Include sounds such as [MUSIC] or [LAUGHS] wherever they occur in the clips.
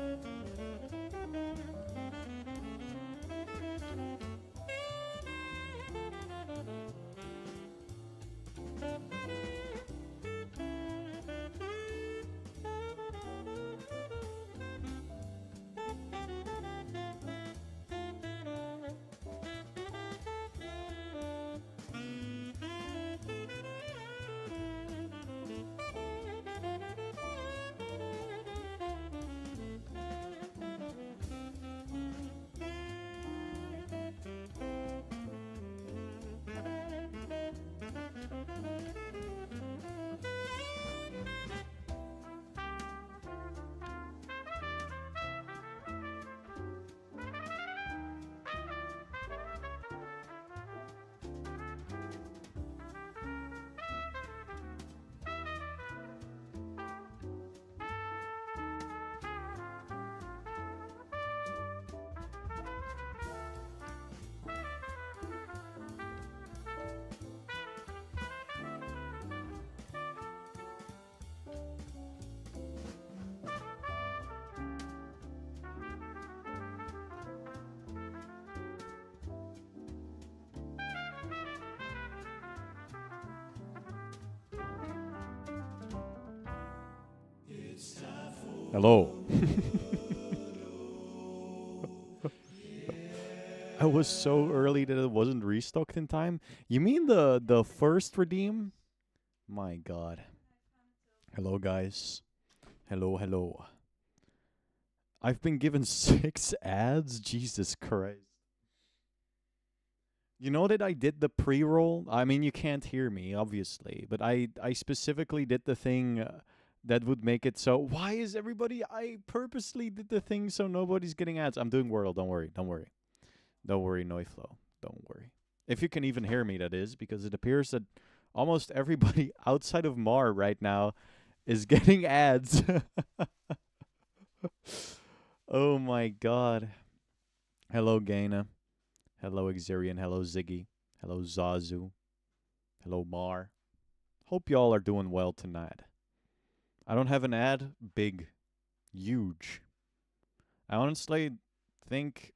Thank you. Hello. [LAUGHS] I was so early that it wasn't restocked in time. You mean the the first redeem? My god. Hello guys. Hello, hello. I've been given [LAUGHS] 6 ads. Jesus Christ. You know that I did the pre-roll? I mean, you can't hear me obviously, but I I specifically did the thing uh, that would make it so why is everybody I purposely did the thing so nobody's getting ads. I'm doing Wordle, don't worry. Don't worry. Don't worry, Noiflow. Don't worry. If you can even hear me, that is, because it appears that almost everybody [LAUGHS] outside of Mar right now is getting ads. [LAUGHS] oh my god. Hello, Gaina. Hello, Xerion. Hello, Ziggy. Hello, Zazu. Hello, Mar. Hope y'all are doing well tonight. I don't have an ad. Big. Huge. I honestly think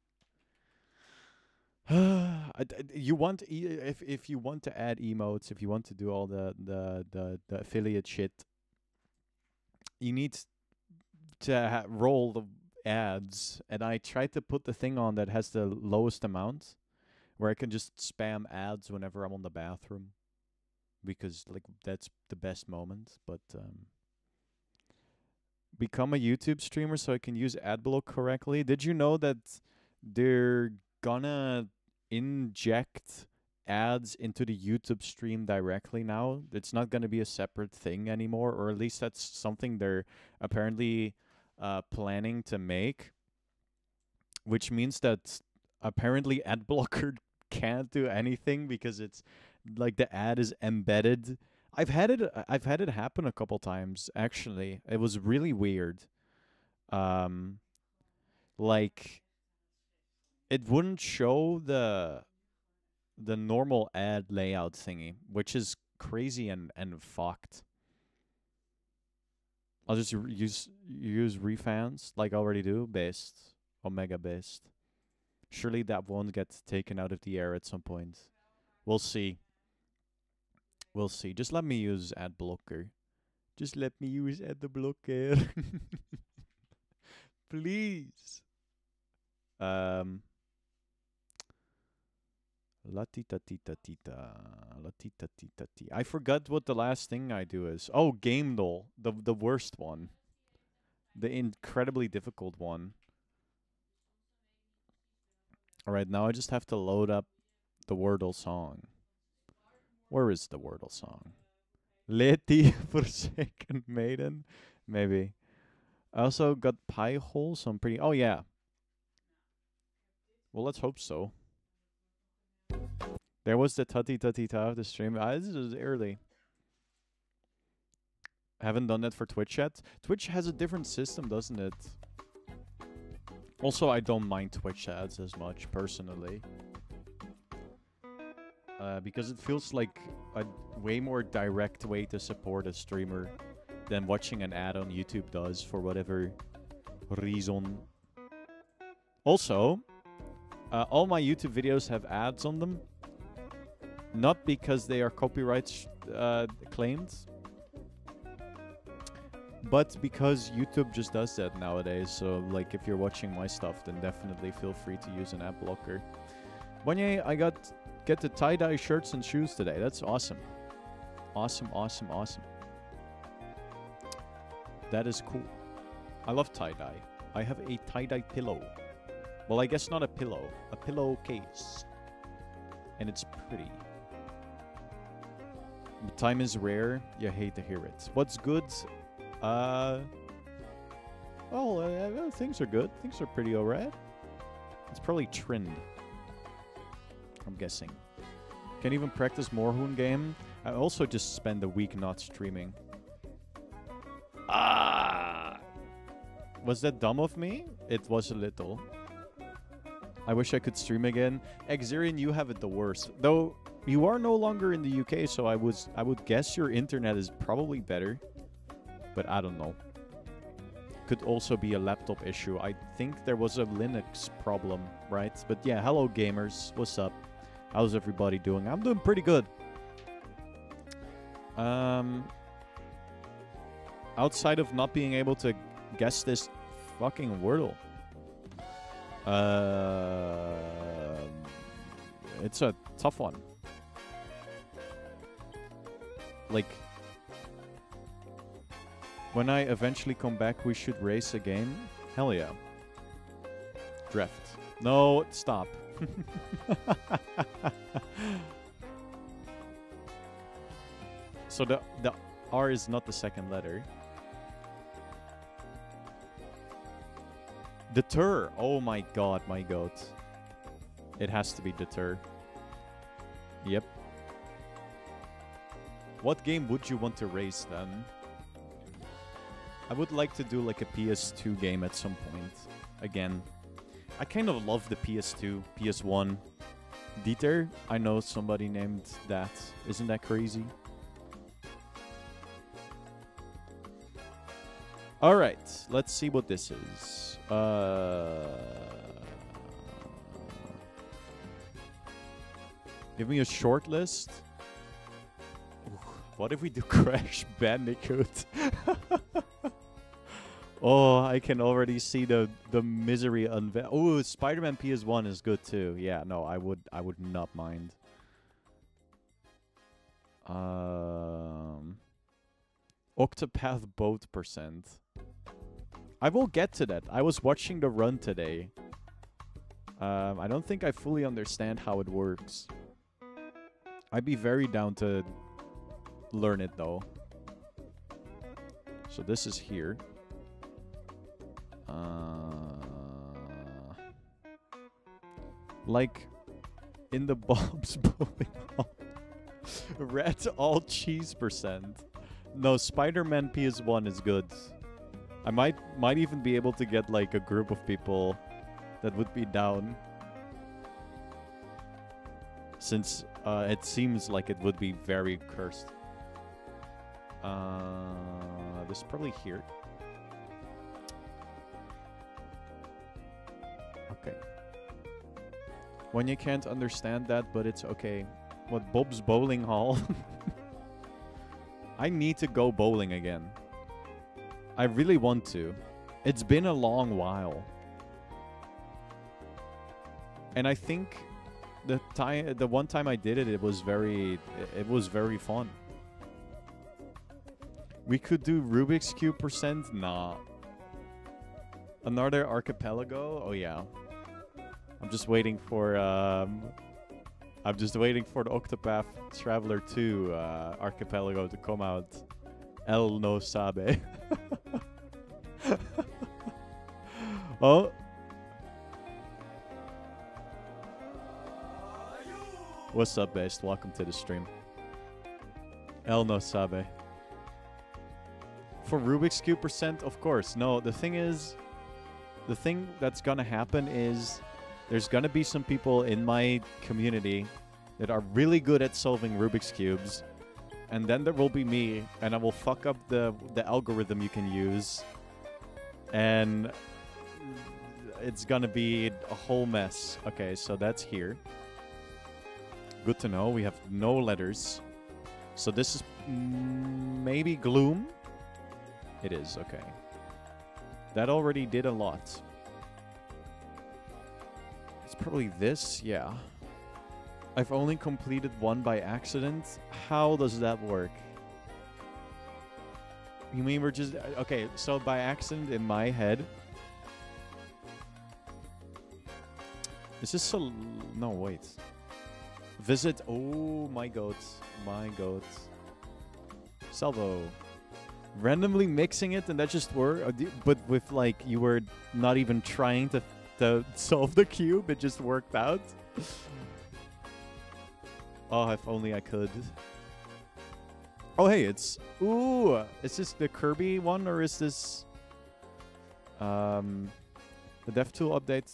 [SIGHS] you want e- if if you want to add emotes, if you want to do all the the the, the affiliate shit, you need to roll the ads. And I tried to put the thing on that has the lowest amount, where I can just spam ads whenever I'm on the bathroom, because like that's the best moment. But um, become a YouTube streamer so I can use AdBlock correctly. Did you know that they're gonna inject ads into the YouTube stream directly now. It's not to be a separate thing anymore, or at least that's something they're apparently uh, planning to make. Which means that apparently [LAUGHS] AdBlocker can't do anything because it's like the ad is embedded. I've had it. I've had it happen a couple times actually. It was really weird. Um, like it wouldn't show the the normal ad layout thingy, which is crazy and and fucked. I'll just use use ReVanced like I already do, based omega based. Surely that won't get taken out of the air at some point. We'll see. We'll see. Just let me use ad blocker. Just let me use ad blocker. [LAUGHS] Please. Um La tita tita tita. La tita tita ti. I forgot what the last thing I do is. Oh, Gamedle. The the worst one. The incredibly difficult one. Alright, now I just have to load up the Wordle song. Where is the Wordle song? Leti [LAUGHS] Forsaken Maiden? Maybe. I also got Pie Hole, so I'm pretty. Oh, yeah. Well, let's hope so. There was the tutty tutty ta of the stream. Ah, this is early. Haven't done that for Twitch yet. Twitch has a different system, doesn't it? Also, I don't mind Twitch ads as much, personally. Uh, because it feels like a way more direct way to support a streamer than watching an ad on YouTube does for whatever reason. Also, uh, all my YouTube videos have ads on them. Not because they are copyright uh, claimed, but because YouTube just does that nowadays. So, like, if you're watching my stuff, then definitely feel free to use an ad blocker. Wanye, I got get the tie dye shirts and shoes today. That's awesome. Awesome, awesome, awesome. That is cool. I love tie dye. I have a tie dye pillow. Well, I guess not a pillow, a pillowcase. And it's pretty. Time is rare. You hate to hear it. What's good? Uh. Well, uh, uh, things are good. Things are pretty alright. It's probably trend. I'm guessing. Can even practice Morhoon game. I also just spend a week not streaming. Ah! Was that dumb of me? It was a little. I wish I could stream again. Xerion, you have it the worst. Though you are no longer in the UK, so I was I would guess your internet is probably better. But I don't know. Could also be a laptop issue. I think there was a Linux problem, right? But yeah, hello gamers. What's up? How's everybody doing? I'm doing pretty good. Um outside of not being able to guess this fucking Wordle. Uh, it's a tough one. Like, when I eventually come back, we should race again. Hell yeah. Drift. No, stop. So the the R is not the second letter. Deter. Oh my god, my goat. It has to be deter. Yep. What game would you want to race then? I would like to do like a PS2 game at some point. Again. I kind of love the PS2, PS1. Dieter, I know somebody named that. Isn't that crazy? Alright, let's see what this is. Uh, give me a short list. Ooh, what if we do [LAUGHS] Crash Bandicoot? [LAUGHS] oh, I can already see the the misery unveil. Oh, Spider-Man PS1 is good too. Yeah, no, I would I would not mind. Um, Octopath boat percent. I will get to that. I was watching the run today. Um, I don't think I fully understand how it works. I'd be very down to learn it though. So this is here. Uh, like in the [LAUGHS] Bob's Bowling Hall. Red all cheese percent. No, Spider-Man PS1 is good. I might might even be able to get like a group of people that would be down. Since uh, it seems like it would be very cursed. Uh, this is probably here. Okay. When you can't understand that, but it's okay. What, Bob's Bowling Hall? [LAUGHS] I need to go bowling again. I really want to. It's been a long while. And I think the time the one time I did it it was very it was very fun. We could do Rubik's Cube percent? Nah. Another archipelago? Oh yeah. I'm just waiting for um I'm just waiting for the Octopath Traveler 2 uh, archipelago to come out. El no sabe. [LAUGHS] oh. What's up, Best? Welcome to the stream. El no sabe. For Rubik's Cube percent, of course. No, the thing is, the thing that's gonna happen is there's gonna be some people in my community that are really good at solving Rubik's Cubes and then there will be me, and I will fuck up the the algorithm you can use, and it's gonna be a whole mess. Okay, so that's here. Good to know. We have no letters, so this is maybe gloom. It is okay. That already did a lot. It's probably this, yeah. I've only completed one by accident. How does that work? You mean we're just... Uh, okay, so by accident in my head... Is this a... No, wait. Visit... Oh, my goat. My goat. Salvo. Randomly mixing it and that just worked? Uh, but with, like, you were not even trying to, to solve the cube. It just worked out. Oh, if only I could. Oh, hey, it's... Ooh! Is this the Kirby one, or is this... Um... The DevTool update...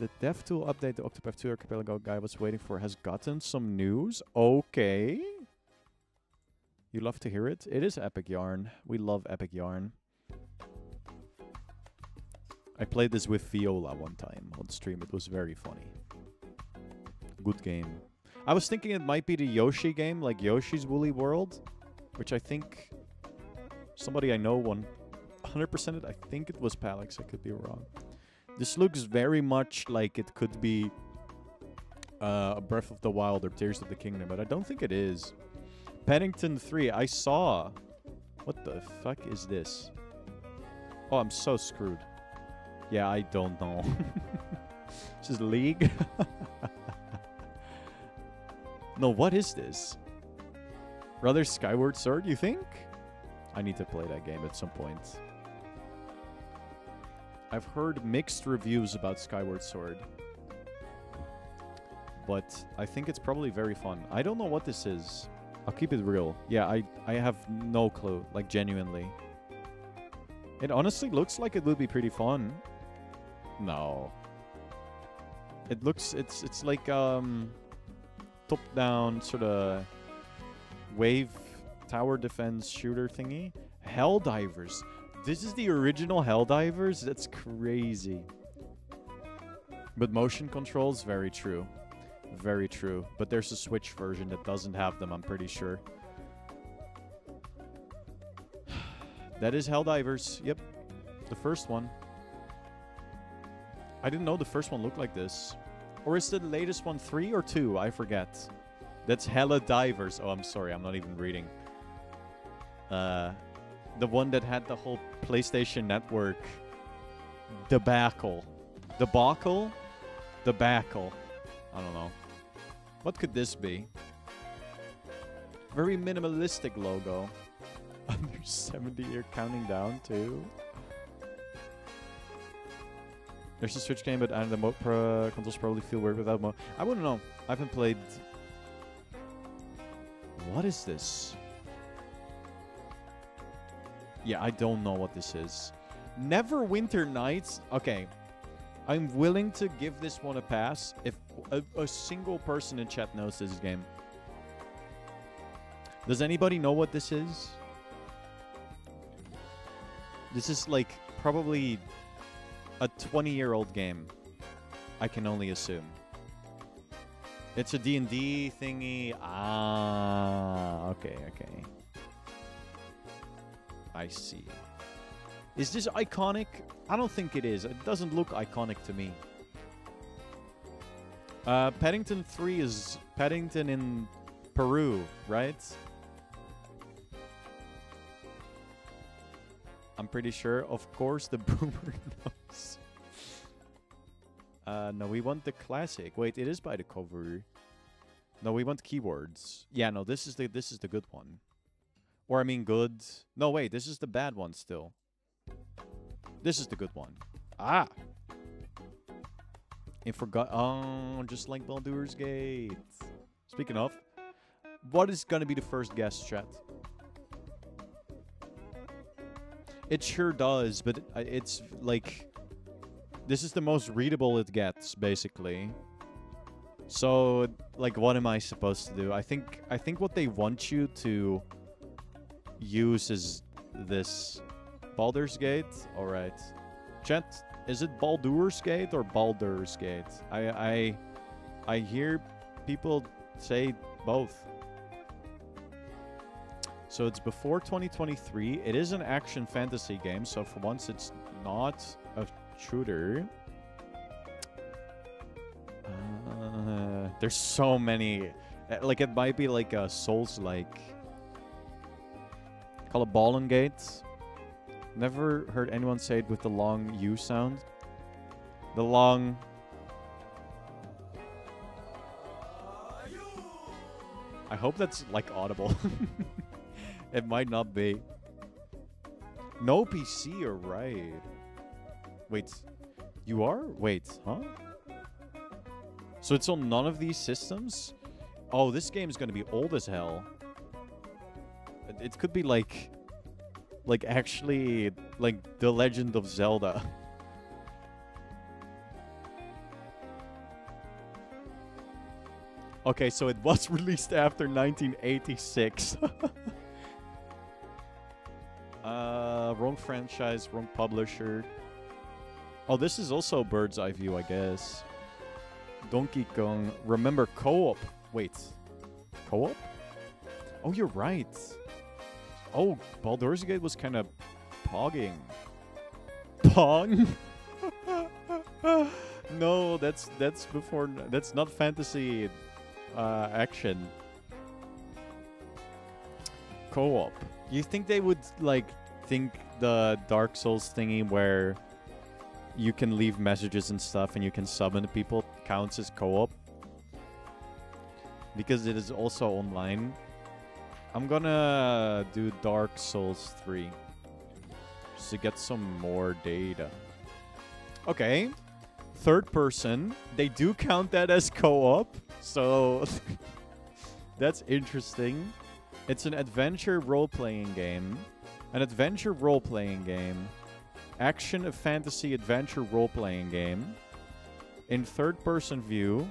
The DevTool update the Octopath 2 Archipelago guy was waiting for has gotten some news. Okay. You love to hear it? It is Epic Yarn. We love Epic Yarn. I played this with Viola one time on stream. It was very funny. Good game. I was thinking it might be the Yoshi game, like Yoshi's Woolly World, which I think somebody I know won. 100% it. I think it was Palax. I could be wrong. This looks very much like it could be uh, a Breath of the Wild or Tears of the Kingdom, but I don't think it is. Paddington 3, I saw. What the fuck is this? Oh, I'm so screwed. Yeah, I don't know. [LAUGHS] this is League? [LAUGHS] no, what is this? Rather Skyward Sword, you think? I need to play that game at some point. I've heard mixed reviews about Skyward Sword. But I think it's probably very fun. I don't know what this is. I'll keep it real. Yeah, I, I have no clue. Like, genuinely. It honestly looks like it would be pretty fun. No. It looks... It's, it's like, um... Top-down sort of... Wave tower defense shooter thingy. Helldivers. This is the original Helldivers? That's crazy. But motion controls, very true. Very true. But there's a Switch version that doesn't have them, I'm pretty sure. [SIGHS] that is Helldivers. Yep. The first one. I didn't know the first one looked like this. Or is the latest one 3 or 2? I forget. That's Hella Divers. Oh, I'm sorry. I'm not even reading. Uh, the one that had the whole PlayStation Network debacle. Debacle? Debacle. I don't know. What could this be? Very minimalistic logo. [LAUGHS] Under 70 year counting down too. There's a Switch game, but and the mo pro uh, consoles probably feel weird without mo. I wouldn't know. I haven't played. What is this? Yeah, I don't know what this is. Neverwinter Nights. Okay, I'm willing to give this one a pass if a, a, single person in chat knows this game. Does anybody know what this is? This is like probably a 20 year old game. I can only assume. It's a D&D thingy. Ah, okay, okay. I see. Is this iconic? I don't think it is. It doesn't look iconic to me. Uh, Paddington 3 is Paddington in Peru, right? I'm pretty sure. Of course, the [LAUGHS] boomer. Uh, no, we want the classic. Wait, it is by the cover. No, we want keywords. Yeah, no, this is the this is the good one. Or I mean good. No, wait, this is the bad one still. This is the good one. Ah. And forgot. Oh, just like Baldur's Gate. Speaking of, what is gonna be the first guest chat? It sure does, but it's like this is the most readable it gets, basically. So, like, what am I supposed to do? I think I think what they want you to use is this Baldur's Gate. All right, chat. Is it Baldur's Gate or Baldur's Gate? I I I hear people say both. So it's before 2023. It is an action fantasy game, so for once it's not shooter. Uh, there's so many. Uh, like it might be like a Souls-like. Call it Baldur's Gate. Never heard anyone say it with the long U sound. The long... I hope that's, like, audible. [LAUGHS] it might not be. No PC, you're right. Wait, you are? Wait, huh? So it's on none of these systems? Oh, this game is going to be old as hell. It, it could be like like actually like The Legend of Zelda. [LAUGHS] okay, so it was [LAUGHS] released after 1986. [LAUGHS] uh, wrong franchise, wrong publisher. Oh, this is also Bird's Eye View, I guess. Donkey Kong. Remember co-op. Wait. Co-op? Oh, you're right. Oh, Baldur's Gate was kind of pogging. Pong? [LAUGHS] no, that's that's before. That's not fantasy uh, action. Co-op. You think they would like think the Dark Souls thingy where you can leave messages and stuff and you can summon people counts as co-op? Because it is also online. I'm gonna do Dark Souls 3. Just to get some more data. Okay. Third person. They do count that as co-op. So [LAUGHS] that's interesting. It's an adventure role-playing game. An adventure role-playing game. Action, fantasy adventure role-playing game. In third-person view.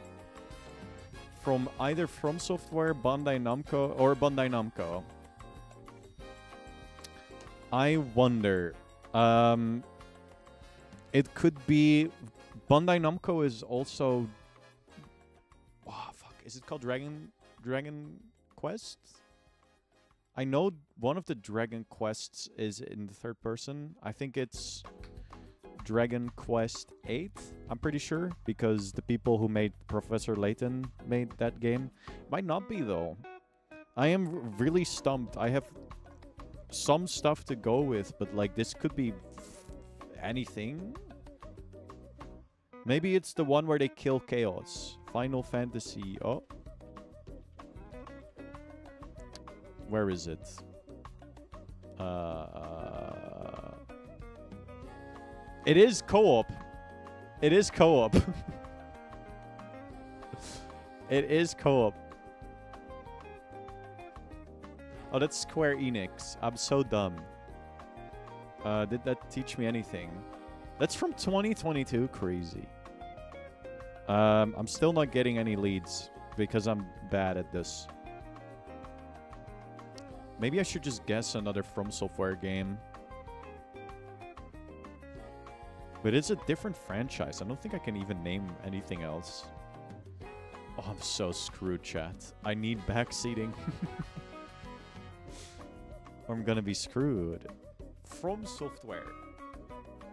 From either From Software, Bandai Namco, or Bandai Namco. I wonder. Um, it could be Bandai Namco is also. Oh fuck! Is it called Dragon Dragon Quest? I know one of the Dragon Quests is in the third person. I think it's Dragon Quest 8. I'm pretty sure because the people who made Professor Layton made that game. Might not be though. I am really stumped. I have some stuff to go with, but like this could be anything. Maybe it's the one where they kill chaos. Final Fantasy. Oh. Where is it? Uh, it is co-op. It is co-op. [LAUGHS] it is co-op. Oh, that's Square Enix. I'm so dumb. Uh, did that teach me anything? That's from 2022. Crazy. Um, I'm still not getting any leads because I'm bad at this. Maybe I should just guess another From Software game. But it's a different franchise. I don't think I can even name anything else. Oh, I'm so screwed, chat. I need backseating. [LAUGHS] I'm gonna be screwed. From Software.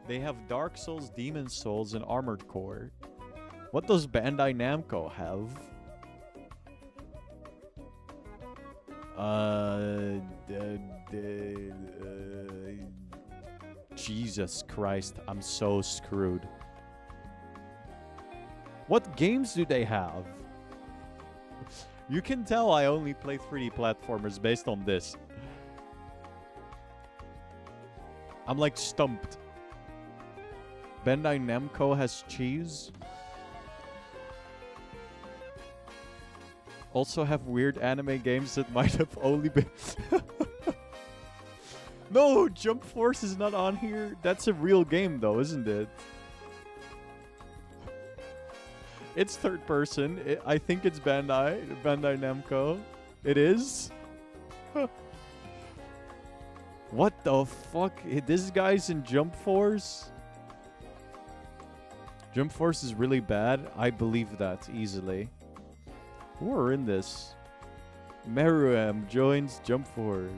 They have Dark Souls, Demon Souls, and Armored Core. What does Bandai Namco have? Uh, uh, Jesus Christ, I'm so screwed. What games do they have? You can tell I only play 3D platformers based on this. I'm like stumped. Bandai Namco has cheese. Also have weird anime games that [LAUGHS] might have only been... [LAUGHS] no, Jump Force is not on here. That's a real game though, isn't it? It's third person. It, I think it's Bandai, Bandai Namco. It is? [LAUGHS] what the fuck? This guy's in Jump Force? Jump Force is really bad. I believe that easily. Who are in this? Meruem joins Jump Force.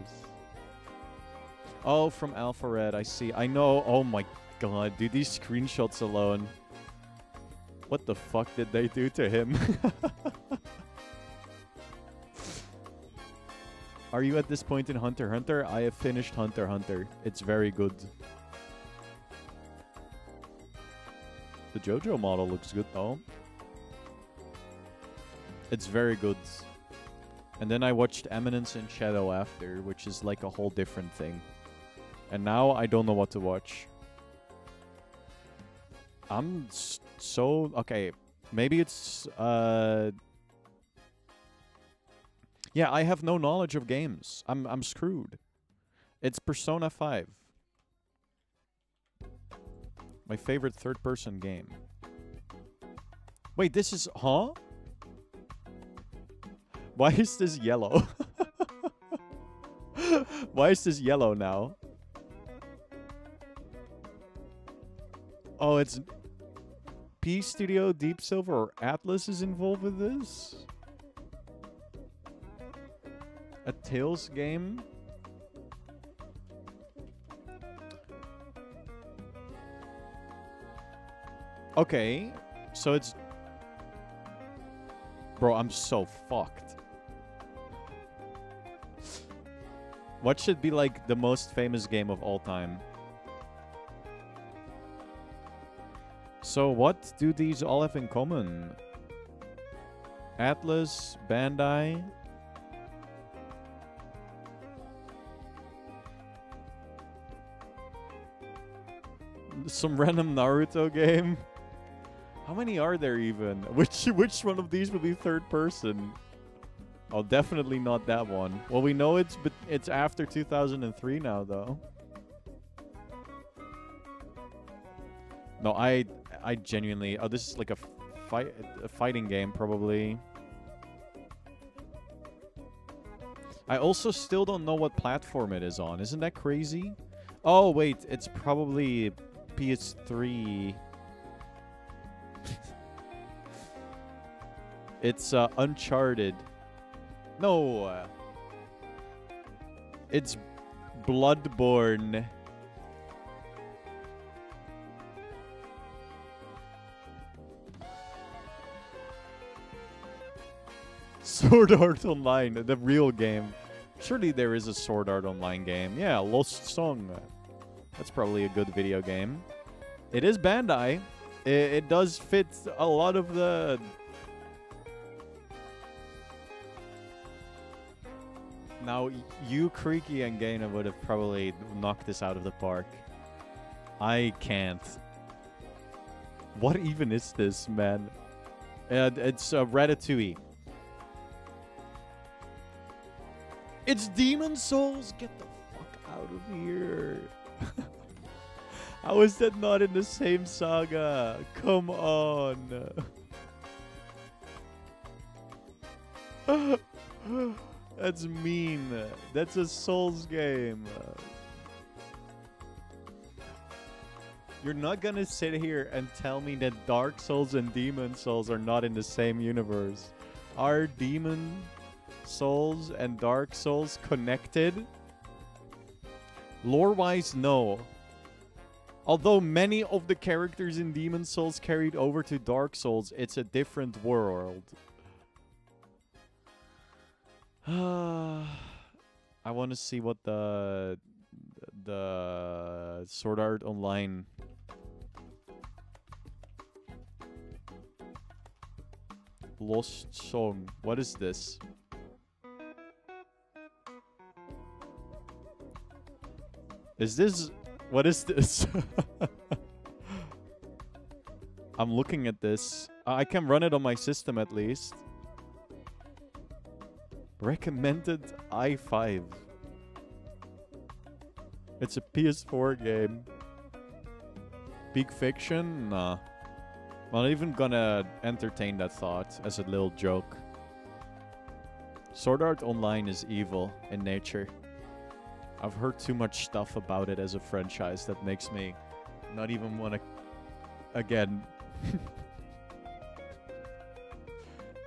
Oh, from Alpha Red, I see. I know. Oh my god, dude, these screenshots alone. What the fuck did they do to him? [LAUGHS] Are you at this point in Hunter Hunter? I have finished Hunter Hunter. It's very good. The JoJo model looks good though. It's very good. And then I watched Eminence in Shadow after, which is like a whole different thing. And now I don't know what to watch. I'm so okay. Maybe it's uh Yeah, I have no knowledge of games. I'm I'm screwed. It's Persona 5. My favorite third person game. Wait, this is huh? [LAUGHS] Why is this yellow? [LAUGHS] Why is this yellow now? Oh, it's P Studio, Deep Silver, or Atlus is involved with this? A Tails game? Okay, so it's... Bro, I'm so fucked. What should be like the most famous game of all time? So what do these all have in common? Atlus, Bandai. Some random Naruto game. How many are there even? Which which one of these would be third person? Oh, definitely not that one. Well, we know it's but it's after 2003 now, though. No, I I genuinely. Oh, this is like a fight a fighting game, probably. I also still don't know what platform it is on. Isn't that crazy? Oh, wait. It's probably PS3. [LAUGHS] it's uh, Uncharted. No. It's Bloodborne. [LAUGHS] Sword Art Online, the real game. Surely there is a Sword Art Online game. Yeah, Lost Song. That's probably a good video game. It is Bandai. It, it does fit a lot of the... Now, you, Creaky, and Gaina would have probably knocked this out of the park. I can't. What even is this, man? Uh, it's uh, Ratatouille. It's Demon Souls! Get the fuck out of here. [LAUGHS] How is that not in the same saga? Come on. [LAUGHS] That's mean. That's a Souls game. You're not gonna sit here and tell me that Dark Souls and Demon Souls are not in the same universe. Are Demon Souls and Dark Souls connected? Lore-wise, no. Although many of the characters in Demon Souls carried over to Dark Souls, it's a different world. [SIGHS] I want to see what the the Sword Art Online Lost Song. What is this? Is this... What is this? [LAUGHS] I'm looking at this. I can run it on my system at least. Recommended i5. It's a PS4 game. Peak Fiction? Nah. I'm not even gonna entertain that thought as a little joke. Sword Art Online is evil in nature. I've heard too much stuff about it as a franchise that makes me not even want to... Again. [LAUGHS]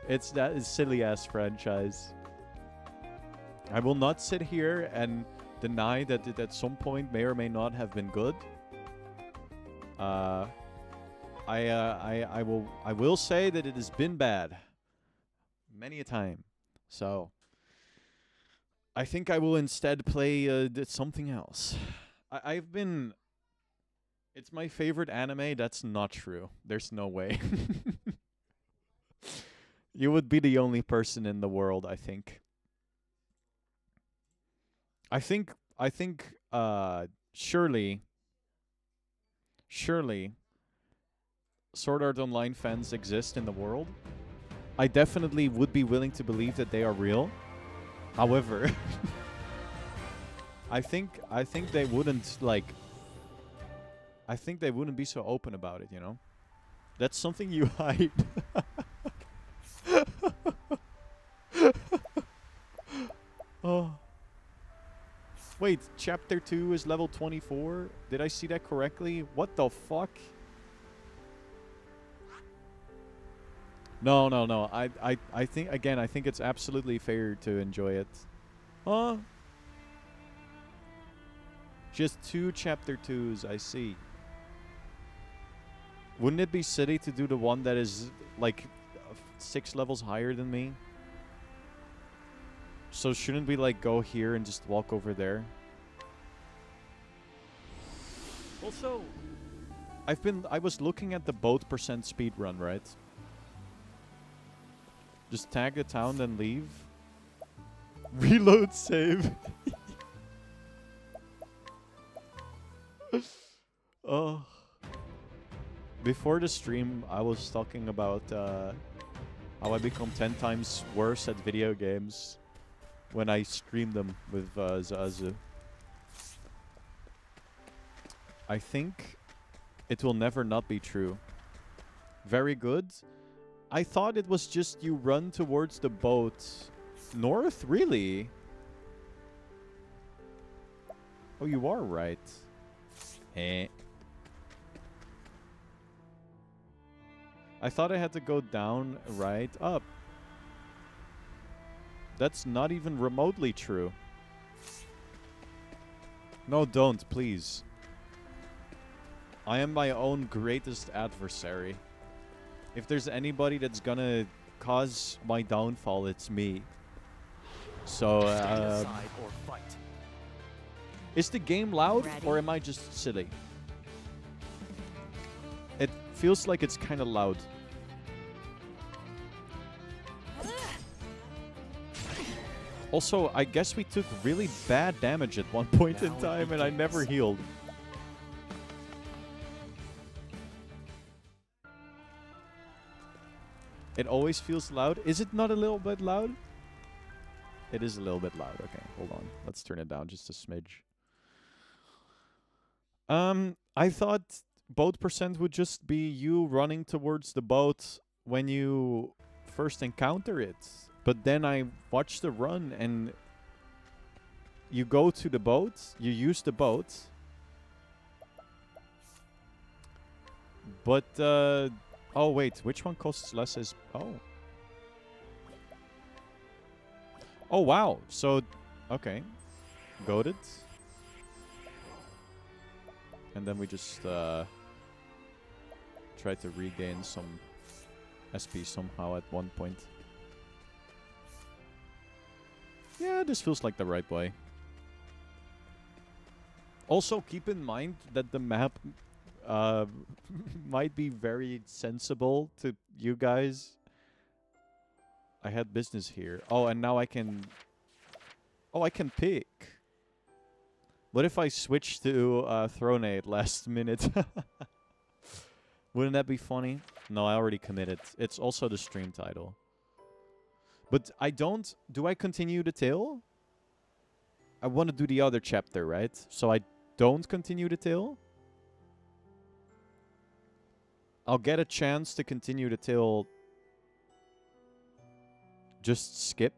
it's that silly-ass franchise. I will not sit here and deny that it at some point may or may not have been good. Uh, I, uh, I, I will, I will say that it has been bad, many a time. So, I think I will instead play uh, something else. I- I've been. It's my favorite anime. That's not true. There's no way. [LAUGHS] you would be the only person in the world, I think. I think. I think. Uh, surely. Surely. Sword Art Online fans exist in the world. I definitely would be willing to believe that they are real. However, [LAUGHS] I think I think they wouldn't like I think they wouldn't be so open about it, you know? That's something you [LAUGHS] hide. [LAUGHS] oh. Wait, chapter 2 is level 24? Did I see that correctly? What the fuck? No, no, no. I, I, I think again. I think it's absolutely fair to enjoy it. Huh? Just two chapter twos. I see. Wouldn't it be silly to do the one that is like uh, six levels higher than me? So shouldn't we like go here and just walk over there? Also, I've been I was looking at the boat percent speed run, right? Just tag the town then leave. [LAUGHS] Reload save. [LAUGHS] oh. Before the stream, I was talking about uh, how I become 10 times worse at video games when I stream them with uh, Zazu. I think it will never not be true. Very good. I thought it was just you run towards the boat. North? Really? Oh, you are right. Eh. I thought I had to go down, right, up. That's not even remotely true. No, don't, please. I am my own greatest adversary. If there's anybody that's gonna cause my downfall, it's me. So, uh, is the game loud Ready? or am I just silly? It feels like it's kind of loud. Also, I guess we took really bad damage at one [LAUGHS] point now in time and I never healed. It always feels loud. Is it not a little bit loud? It is a little bit loud. Okay, hold on. Let's turn it down just a smidge. Um, I thought boat percent would just be you running towards the boat when you first encounter it. But then I watched the run and you go to the boats, you use the boats. But, uh, oh wait, which one costs less is, oh. Oh wow, so, okay. Goaded. And then we just, uh, try to regain some SP somehow at one point. Yeah, this feels like the right way. Also, keep in mind that the map uh, [LAUGHS] might be very sensible to you guys. I had business here. Oh, and now I can... Oh, I can pick. What if I switch to uh, Thronate last [LAUGHS] minute? [LAUGHS] Wouldn't that be funny? No, I already committed. It's also the stream title. But I don't... Do I continue the tale? I want to do the other chapter, right? So I don't continue the tale? I'll get a chance to continue the tale. Just skip.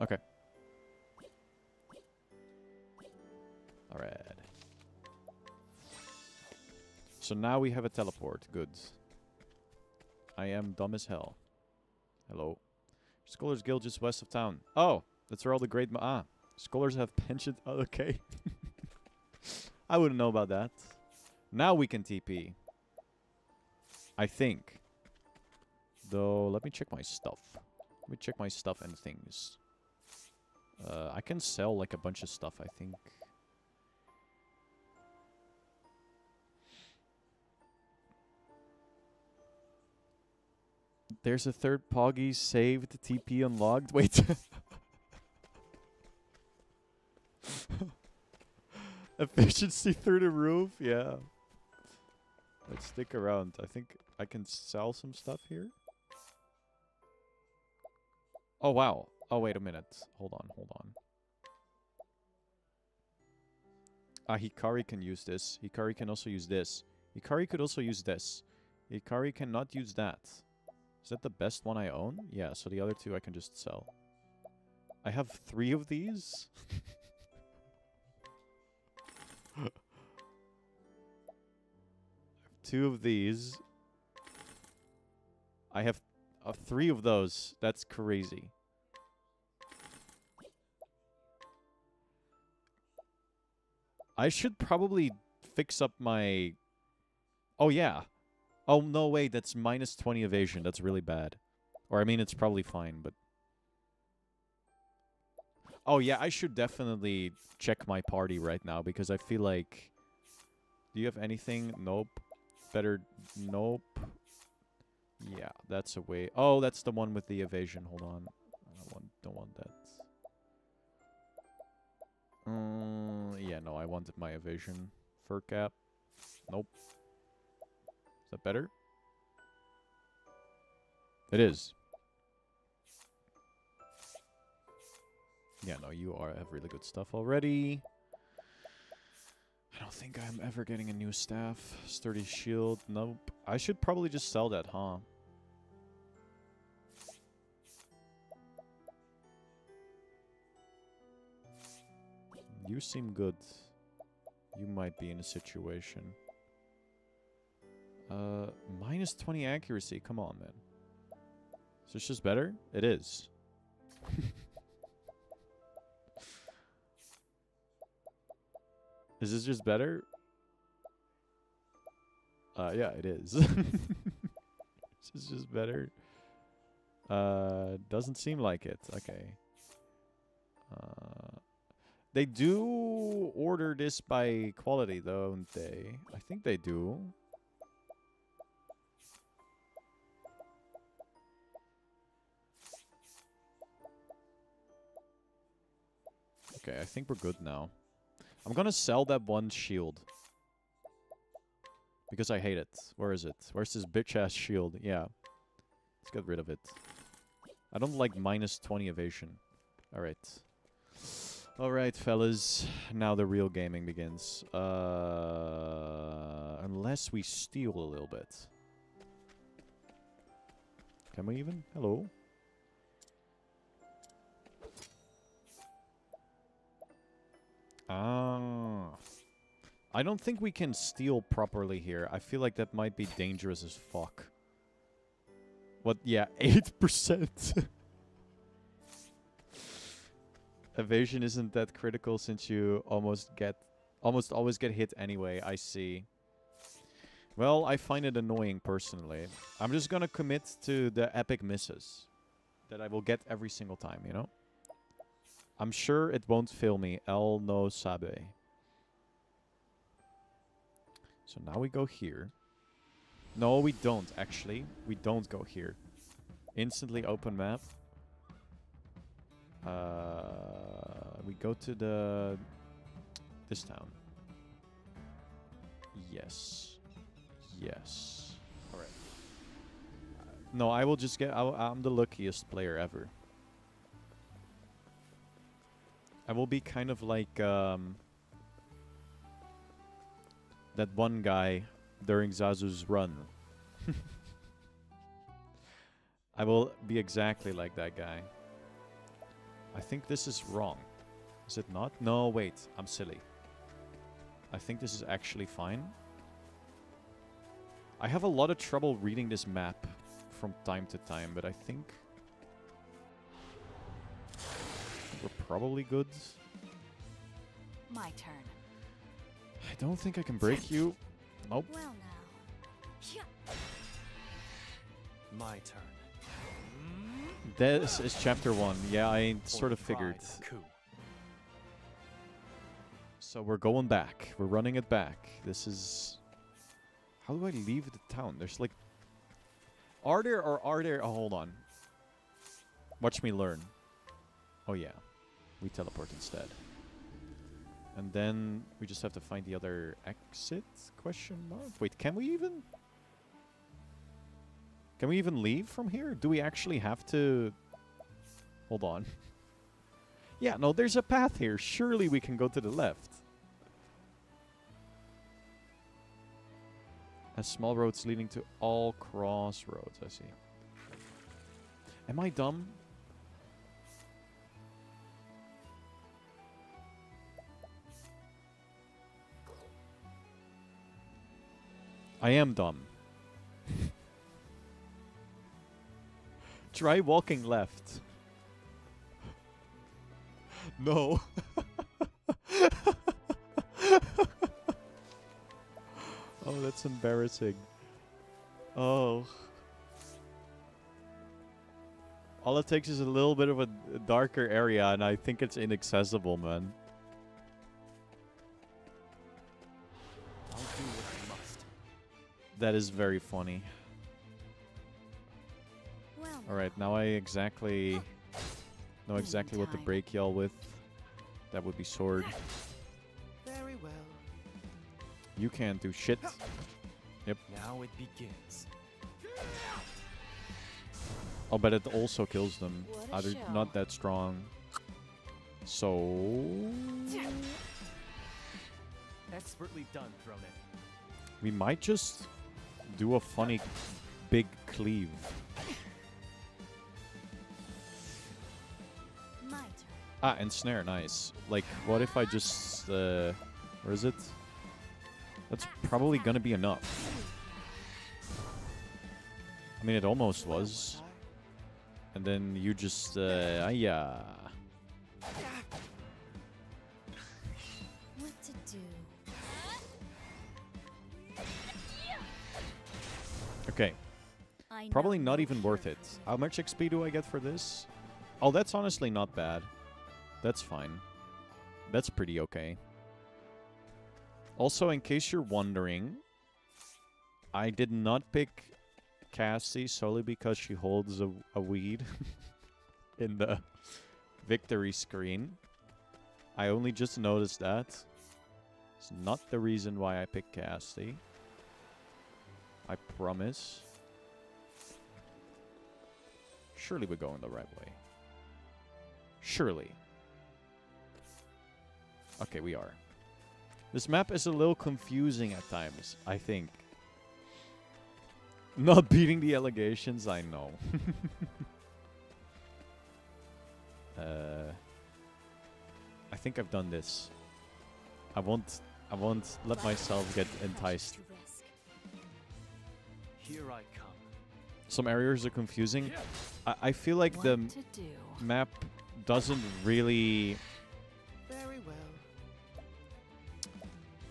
Okay. Alright. So now we have a teleport. Good. I am dumb as hell. Hello. Scholars Guild just west of town. Oh, that's where all the great... ah, scholars have [LAUGHS] pensions. Oh, okay. [LAUGHS] I wouldn't know about that. Now we can TP. I think. Though, let me check my stuff. Let me check my stuff and things. Uh, I can sell like a bunch of stuff, I think. There's a third Poggy saved TP unlocked. [LAUGHS] Wait. [LAUGHS] Efficiency through the roof? Yeah. Let's stick around. I think I can sell some stuff here. Oh, wow. Oh, wait a minute. Hold on, hold on. Ah, Hikari can use this. Hikari can also use this. Hikari could also use this. Hikari cannot use that. Is that the best one I own? Yeah, so the other two I can just sell. I have three of these? [LAUGHS] two of these. I have uh, three of those. That's crazy. I should probably fix up my Oh, yeah. Oh, no, wait. That's minus 20 evasion. That's really bad. Or, I mean, it's probably fine, but... Oh, yeah, I should definitely check my party right now, because I feel like... Do you have anything? Nope. Better... Nope. Yeah, that's a way... Oh, that's the one with the evasion. Hold on. I don't want, don't want that. Mm, yeah, no, I wanted my evasion. Fur cap. Nope. Is that better? It is. Yeah, no, you are have really good stuff already. I don't think I'm ever getting a new staff. Sturdy shield. Nope. I should probably just sell that, huh? You seem good. You might be in a situation. Uh, minus 20 accuracy. Come on, man. Is this just better? It is. [LAUGHS] is this just better? Uh, yeah, it is. [LAUGHS] this is just better. Uh, doesn't seem like it. Okay. Uh, they do order this by quality, though, don't they? I think they do. Okay, I think we're good now. I'm gonna sell that one shield. Because I hate it. Where is it? Where's this bitch-ass shield? Yeah. Let's get rid of it. I don't like minus 20 evasion. Alright. Alright, fellas. Now the real gaming begins. Uh, unless we steal a little bit. Can we even? Hello? Ah. I don't think we can steal properly here. I feel like that might be dangerous as fuck. What? Yeah, [LAUGHS] 8%. [LAUGHS] Evasion isn't that critical since you almost get almost always get hit anyway. I see. Well, I find it annoying personally. I'm just gonna commit to the epic misses that I will get every single time, you know? I'm sure it won't fail me. El no sabe. So now we go here. No, we don't, actually. We don't go here. Instantly open map. Uh, we go to the this town. Yes. Yes. All right. Uh, no, I will just get. I I'm the luckiest player ever. I will be kind of like um, that one guy during Zazu's run. [LAUGHS] I will be exactly like that guy. I think this is wrong. Is it not? No, wait. I'm silly. I think this is actually fine. I have a lot of trouble reading this map from time to time, but I think we're probably goods. My turn. I don't think I can break you. Nope. Well now. My turn. Hmm? This is chapter one. Yeah, I sort of figured. So we're going back. We're running it back. This is... How do I leave the town? There's like... Are there or are there... Oh, hold on. Watch me learn. Oh, yeah. We teleport instead. And then we just have to find the other exit? Question mark? Wait, can we even... Can we even leave from here? Do we actually have to... Hold on. [LAUGHS] yeah, no, there's a path here. Surely we can go to the left. Has small roads leading to all crossroads, I see. Am I dumb? I am dumb. Try walking left. No. [LAUGHS] oh, that's embarrassing. Oh. All it takes is a little bit of a darker area, and I think it's inaccessible, man. That is very funny. Well, Alright, now I exactly know exactly what to break y'all with. That would be sword. Very well. You can't do shit. Yep. Now it begins. Oh, but it also kills them. What Uh, they're show. not that strong. So... Expertly done, Throné. We might just do a funny big cleave. Ah, and snare, nice. Like, what if I just, uh, where is it? That's probably gonna be enough. I mean, it almost was. And then you just, uh, ah, yeah. Okay, probably not even worth it. How much XP do I get for this? Oh, that's honestly not bad. That's fine. That's pretty okay. Also, in case you're wondering, I did not pick Castti solely because she holds a, a weed [LAUGHS] in the victory screen. I only just noticed that. It's not the reason why I picked Castti. I promise. Surely we're going the right way. Surely. Okay, we are. This map is a little confusing at times, I think. [LAUGHS] Not beating the allegations, I know. [LAUGHS] uh, I think I've done this. I won't. I won't let myself get enticed. To risk. Here I come. Some areas are confusing. I, I feel like the What to do? map doesn't really. Very well.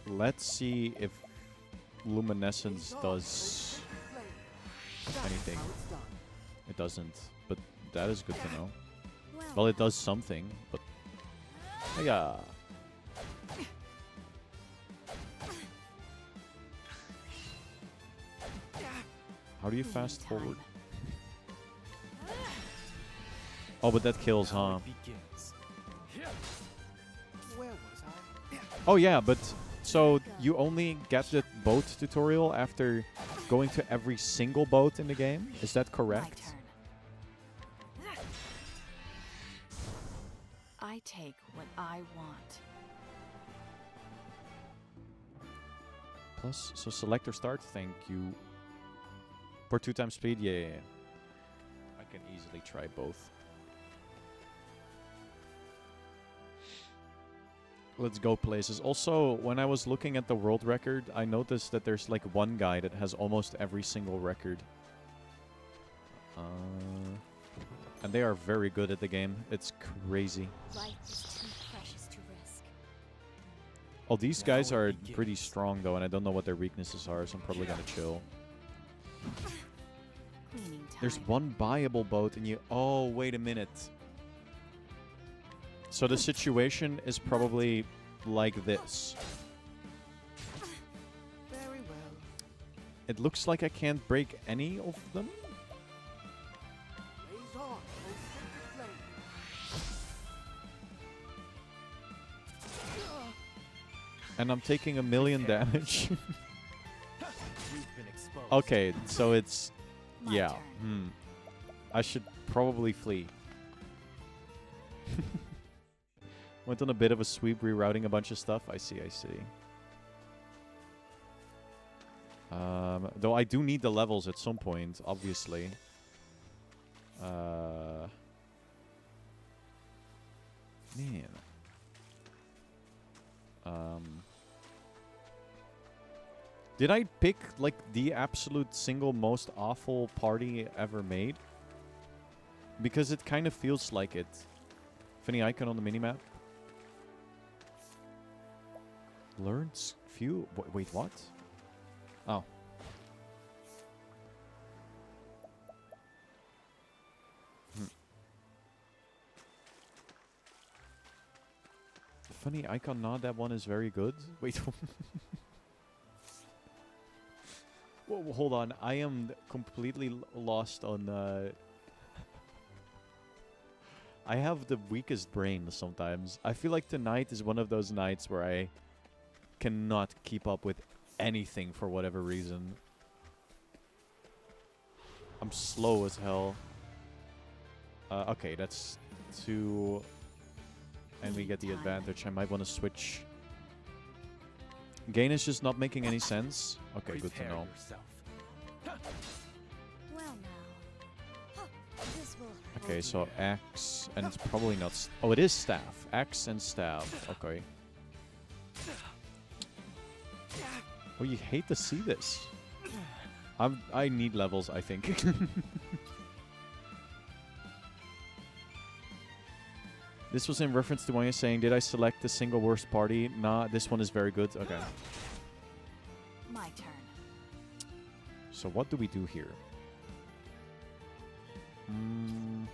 Let's see if luminescence does anything. It doesn't, but that is good to know. Well, Well, it does something, but yeah. How do you fast forward? Oh, but that kills, huh? it begins. Where was I? Oh yeah, but so you only get the boat tutorial after going to every single boat in the game? Is that correct? I take what I want. Plus, so select or start, thank you. For two times speed, yeah, yeah, yeah. I can easily try both. Let's go places. Also, when I was looking at the world record, I noticed that there's like one guy that has almost every single record. Uh, and they are very good at the game. It's crazy. Life is too precious to risk. Oh, these Now guys are pretty strong though, and I don't know what their weaknesses are, so I'm probably gonna chill. There's one buyable boat, and you. Oh, wait a minute. So the situation is probably like this. Very well. It looks like I can't break any of them. Blaze on, O sacred flame. And I'm taking a million damage. [LAUGHS] You've been exposed. okay, so it's. My yeah. Hmm. I should probably flee. [LAUGHS] Went on a bit of a sweep, rerouting a bunch of stuff. I see, I see. Um, though I do need the levels at some point, obviously. Uh, man. Um, did I pick like the absolute single most awful party ever made? Because it kind of feels like it. Funny icon on the minimap. Learns few. Wait, what? Oh. Hmm. Funny icon nod, that one is very good. Wait. [LAUGHS] Whoa, whoa, hold on. I am completely lost on. Uh, [LAUGHS] I have the weakest brain sometimes. I feel like tonight is one of those nights where I cannot keep up with anything for whatever reason. I'm slow as hell. Uh, okay, that's two. And we get the advantage. I might want to switch. Gain is just not making any sense. Okay, good to know. yourself. Well now. This will. Okay, so axe, and it's probably not. s oh, it is staff. Axe and staff. Okay. Oh, you hate to see this. I'm. I need levels. I think. [LAUGHS] this was in reference to when you're saying, "Did I select the single worst party?" Nah, this one is very good. Okay. My turn. So what do we do here? Mhm.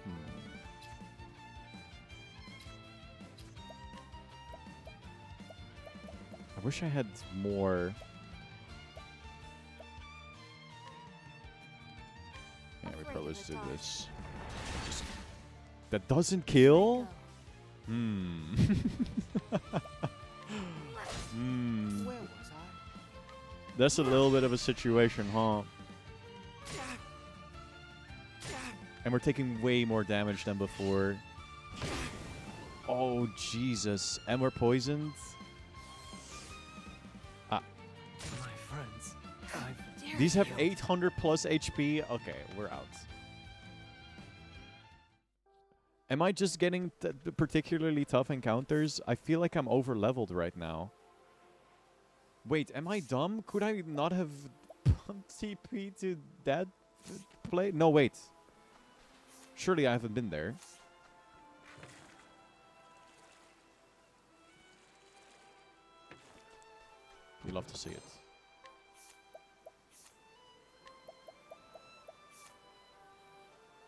I wish I had more. Yeah, we probably do this. Just that doesn't kill. Hmm. [LAUGHS] Hmm. Where was I? That's a little bit of a situation, huh? And we're taking way more damage than before. Oh, Jesus. And we're poisoned? Ah. My friends, I've These have 800 plus HP? Okay, we're out. Am I just getting t- particularly tough encounters? I feel like I'm over leveled right now. Wait, am I dumb? Could I not have pumped TP to that play? No, wait. Surely I haven't been there. We love to see it.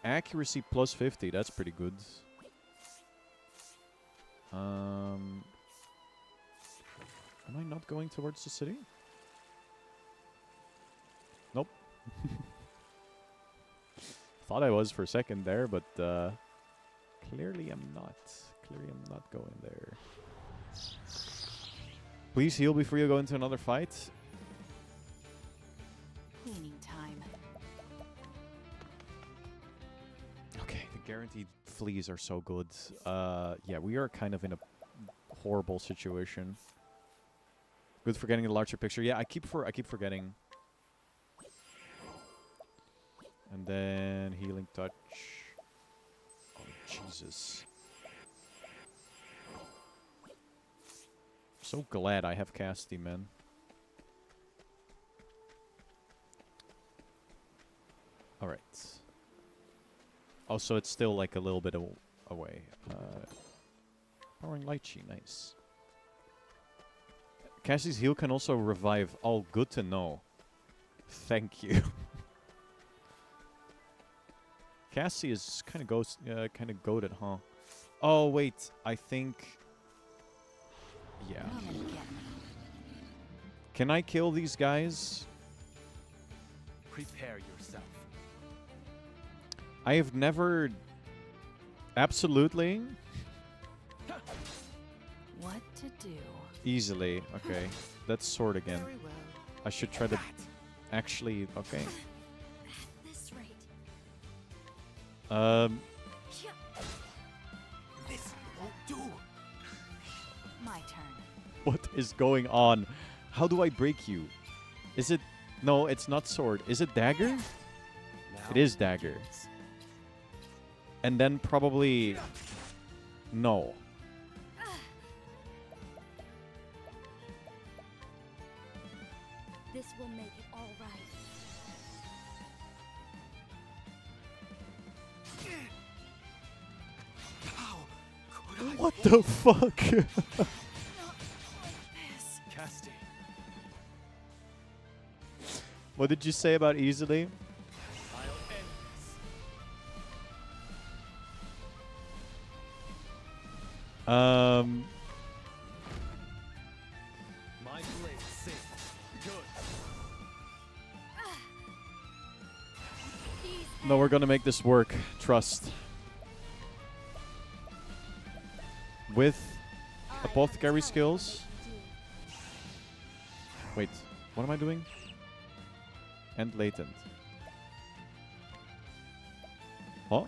Accuracy plus 50, that's pretty good. Um, am I not going towards the city? Nope. [LAUGHS] Thought I was for a second there, but uh, clearly I'm not. Clearly I'm not going there. Please heal before you go into another fight. Cleaning time. Okay, the guaranteed fleas are so good. Uh, yeah, we are kind of in a horrible situation. Good for getting a larger picture. Yeah, I keep for I keep forgetting. And then healing touch. Oh Jesus! So glad I have Castti, man. All right. Oh, so it's still like a little bit aw- away. Uh, powering Lychee, nice. Castti's heal can also revive. All good to know. Thank you. [LAUGHS] Castti is kind of ghost, uh, kind of goaded, huh? Oh wait, I think. Yeah. Come and get me. Can I kill these guys? prepare yourself. I have never. Absolutely. [LAUGHS] What to do? Easily. Okay. That's sword again. Well. I should try to actually. Okay. [LAUGHS] This rate. Um. This won't do. My turn. What is going on? How do I break you? Is it. No, it's not sword. Is it dagger? Now It is dagger. And then probably. No. The [LAUGHS] fuck? Not like this. Castti, What did you say about easily? I'll end this. Um, My blade. Good. No, we're gonna make this work. Trust. With apothecary skills. Wait, what am I doing? And latent. Huh?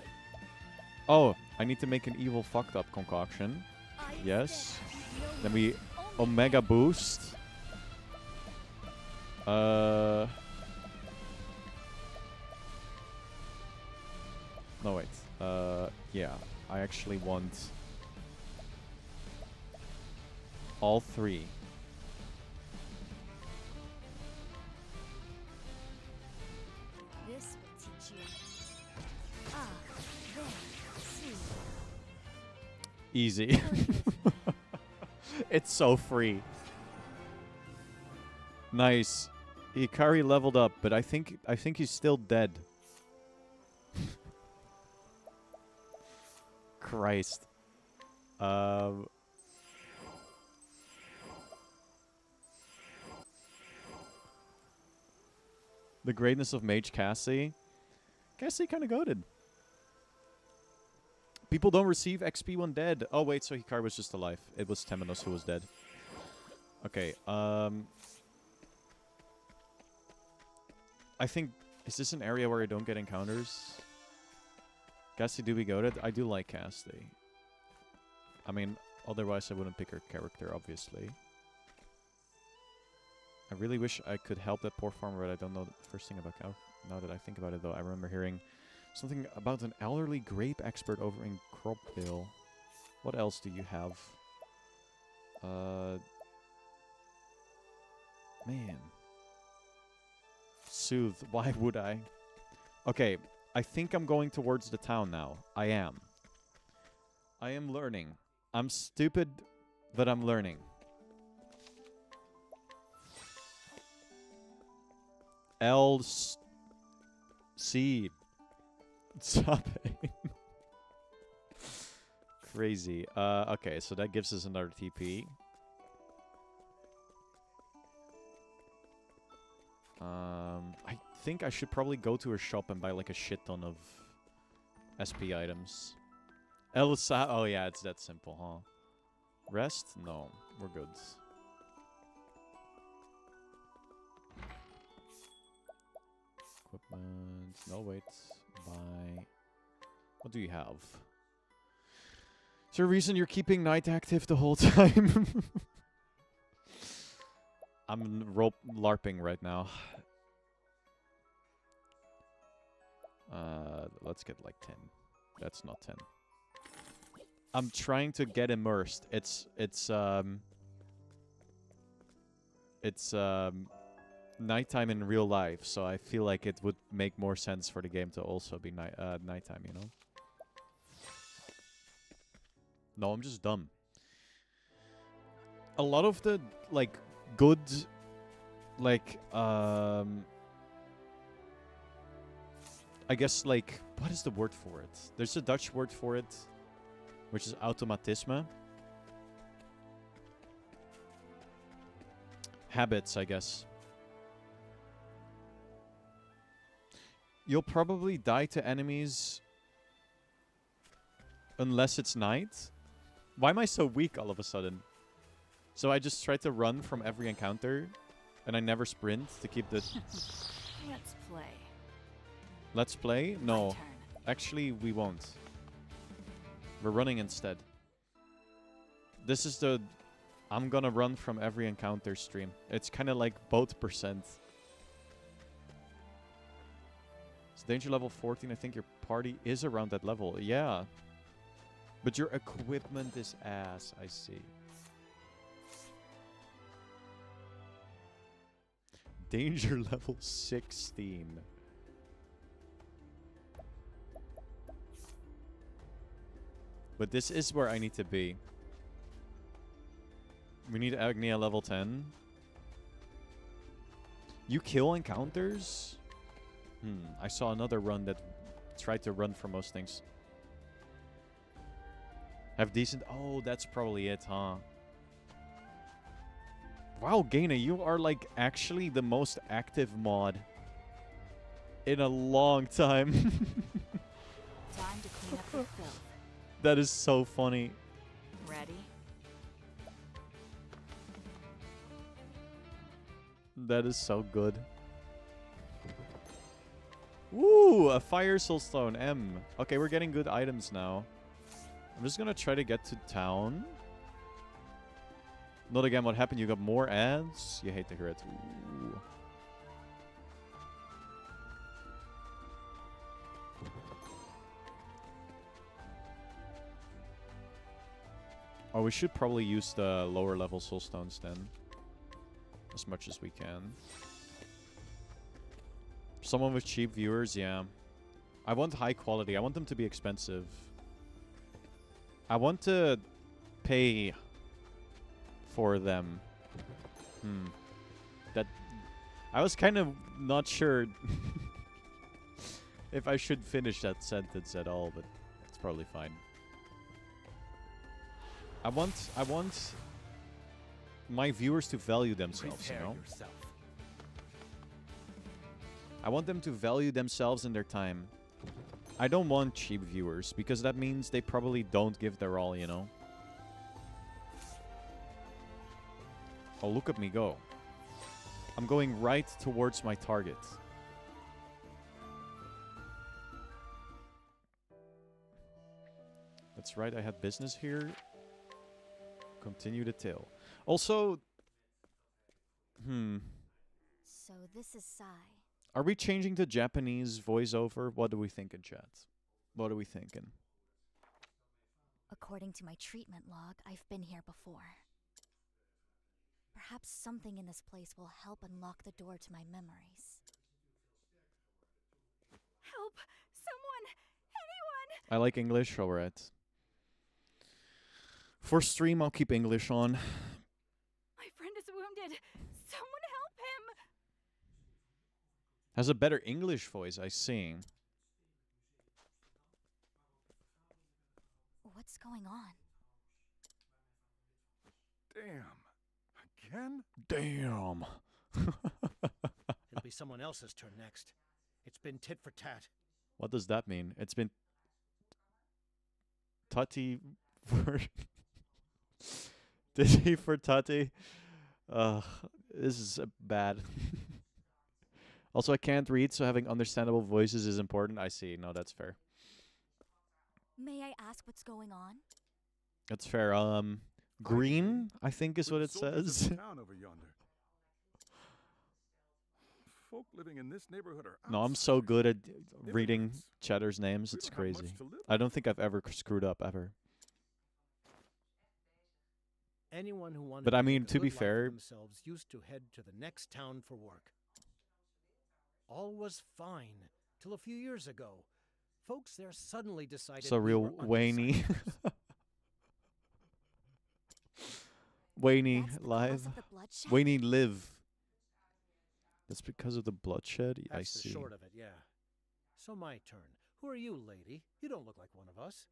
Oh, I need to make an evil fucked up concoction. Yes. Then we Omega boost. Uh. No wait. Uh, yeah. I actually want all three. This will teach you. Ah. Easy. [LAUGHS] it's so free. Nice. Ikari leveled up, but I think I think he's still dead. [LAUGHS] Christ. Um The greatness of Mage Castti. Castti kind of goaded. People don't receive XP when dead. Oh wait, so Hikari was just alive. It was Temenos who was dead. Okay, um... I think... Is this an area where I don't get encounters? Castti do be goaded? I do like Castti. I mean, otherwise I wouldn't pick her character, obviously. I really wish I could help that poor farmer, but I don't know the first thing about cow. Now that I think about it, though, I remember hearing something about an elderly grape expert over in Cropville. What else do you have? Uh, man, soothe. [LAUGHS] Why would I? Okay, I think I'm going towards the town now. I am. I am learning. I'm stupid, but I'm learning. L C. It. [LAUGHS] Crazy. Uh, okay, so that gives us another TP. Um, I think I should probably go to her shop and buy like a shit ton of SP items. Elsa. Oh yeah, it's that simple, huh? Rest? No, we're good. Equipment. No, wait. Buy. What do you have? Is there a reason you're keeping night active the whole [LAUGHS] time? I'm rope larping right now. Uh, let's get like 10. That's not 10. I'm trying to get immersed. It's it's um it's um nighttime in real life, so I feel like it would make more sense for the game to also be night uh, nighttime, you know. No, I'm just dumb. A lot of the like good like um I guess like what is the word for it? There's a Dutch word for it which is automatisme. Habits, I guess. You'll probably die to enemies unless it's night. Why am I so weak all of a sudden? So I just try to run from every encounter and I never sprint to keep the [LAUGHS] Let's play. let's play. No, actually we won't. We're running instead. This is the I'm gonna run from every encounter stream. It's kind of like both percent. Danger level 14. I think your party is around that level. Yeah. But your equipment is ass. I see. Danger [LAUGHS] level 16. But this is where I need to be. We need Agnea level 10. You kill encounters? Hmm. I saw another run that tried to run for most things. Have decent. Oh, that's probably it, huh? Wow, Gaina, you are like actually the most active mod in a long time. [LAUGHS] Time to clean up filth. that is so funny. Ready? That is so good. Ooh, a fire soulstone M. Okay, we're getting good items now. I'm just gonna try to get to town. Not again, what happened? You got more ads? You hate to hear it. Ooh. Oh, we should probably use the lower level soulstones then. As much as we can. Someone with cheap viewers, yeah. I want high quality. I want them to be expensive. I want to pay for them. Hmm. That I was kind of not sure [LAUGHS] if I should finish that sentence at all, but it's probably fine. I want I want my viewers to value themselves, you know? yourself. I want them to value themselves and their time. I don't want cheap viewers because that means they probably don't give their all, you know? Oh, look at me go. I'm going right towards my target. That's right, I had business here. Continue the tale. Also, hmm. So this is Sai. Are we changing to Japanese voiceover? What do we think in chat? What are we thinking? According to my treatment log, I've been here before. Perhaps something in this place will help unlock the door to my memories. Help! Someone! Anyone! I like English, alright. For stream, I'll keep English on. My friend is wounded! Someone help him! Has a better English voice, I see. What's going on? Damn. Again? Damn. [LAUGHS] It'll be someone else's turn next. It's been tit for tat. what does that mean? It's been Tati for [LAUGHS] Diddy for Tati. Uh, this is bad. [LAUGHS] also, I can't read, so having understandable voices is important. I see. No, that's fair. May I ask what's going on? That's fair. Um, green, I think is what it says. [LAUGHS] town over yonder. Folk living in this neighborhood are No, I'm so good at reading Cheddar's names. It's don't have much crazy. I don't think I've ever screwed up ever. Anyone who wanted But I mean, a to be good life for fair- themselves used to head to the next town for work. All was fine till a few years ago. Folks there suddenly decided So we real were Wayne-y. [LAUGHS] Wayne live. of? Wayne live. That's because of the bloodshed. I That's the see. short of it, yeah. So my turn. Who are you, lady? You don't look like one of us.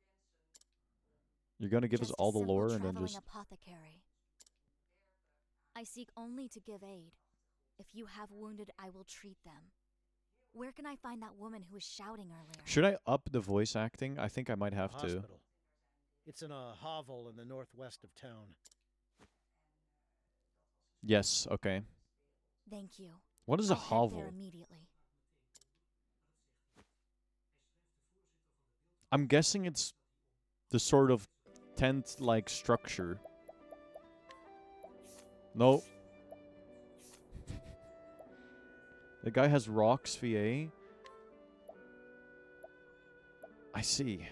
You're gonna give us Just a all the lore and then just apothecary. I seek only to give aid. If you have wounded, I will treat them. Where can I find that woman who was shouting earlier? Should I up the voice acting? I think I might have to. hospital. It's in a hovel in the northwest of town. Yes. Okay. Thank you. What is a I'll head hovel? immediately. I'm guessing it's the sort of tent-like structure. No. The guy has rocks VA. I see.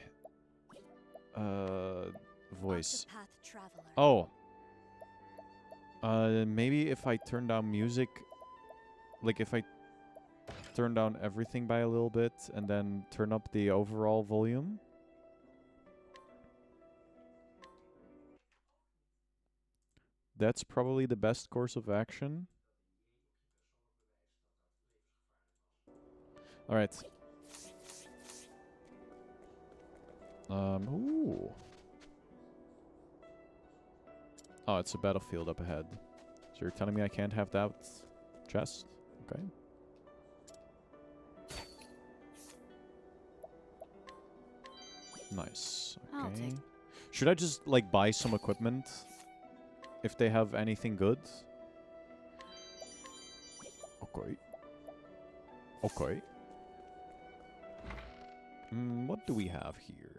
Uh, voice. Oh. Uh, maybe if I turn down music, like if I turn down everything by a little bit and then turn up the overall volume. That's probably the best course of action. All right. Um. Ooh. Oh, it's a battlefield up ahead. So you're telling me I can't have that chest? Okay. Nice. Okay. Should I just like buy some equipment if they have anything good? Okay. Okay. Mm, what do we have here?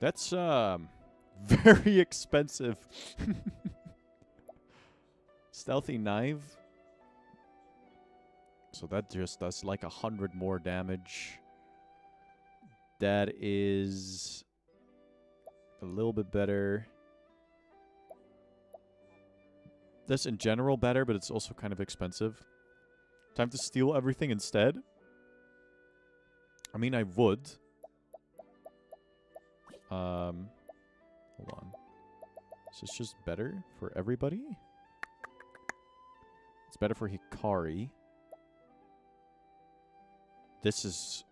That's um [LAUGHS] very expensive. [LAUGHS] Stealthy knife. So that just does like a hundred more damage. That is a little bit better. That's in general better, but it's also kind of expensive. Time to steal everything instead. I mean, I would. Um, hold on. Is this just better for everybody? It's better for Hikari. This is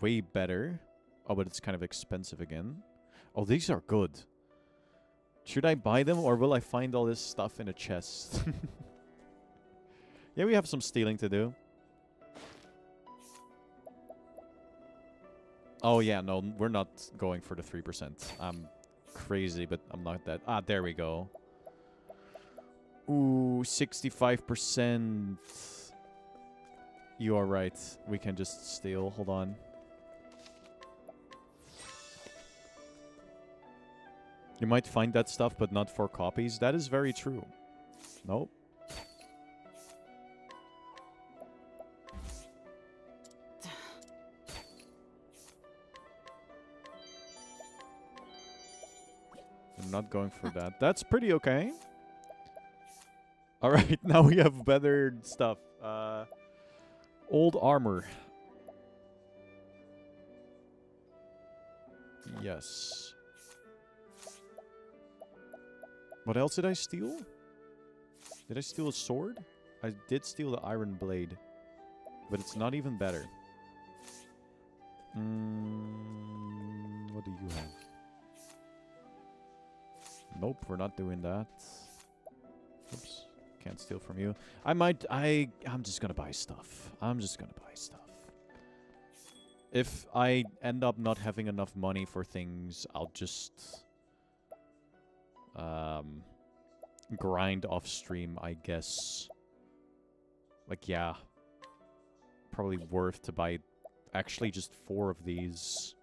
way better. Oh, but it's kind of expensive again. Oh, these are good. Should I buy them or will I find all this stuff in a chest? [LAUGHS] yeah, we have some stealing to do. Oh, yeah, no, we're not going for the 3%. I'm crazy, but I'm not that. Ah, there we go. Ooh, 65%. You are right. We can just steal. Hold on. You might find that stuff, but not for copies. That is very true. Nope. Not going for that. That's pretty okay. All right, [LAUGHS] now we have better stuff. Uh, old armor. Yes. What else did I steal? Did I steal a sword? I did steal the iron blade. But it's not even better. Mm, what do you have? Nope, we're not doing that. Oops. Can't steal from you. I might I I'm just gonna buy stuff. I'm just gonna buy stuff. If I end up not having enough money for things, I'll just um grind off stream, I guess. Like yeah. Probably worth to buy actually just four of these.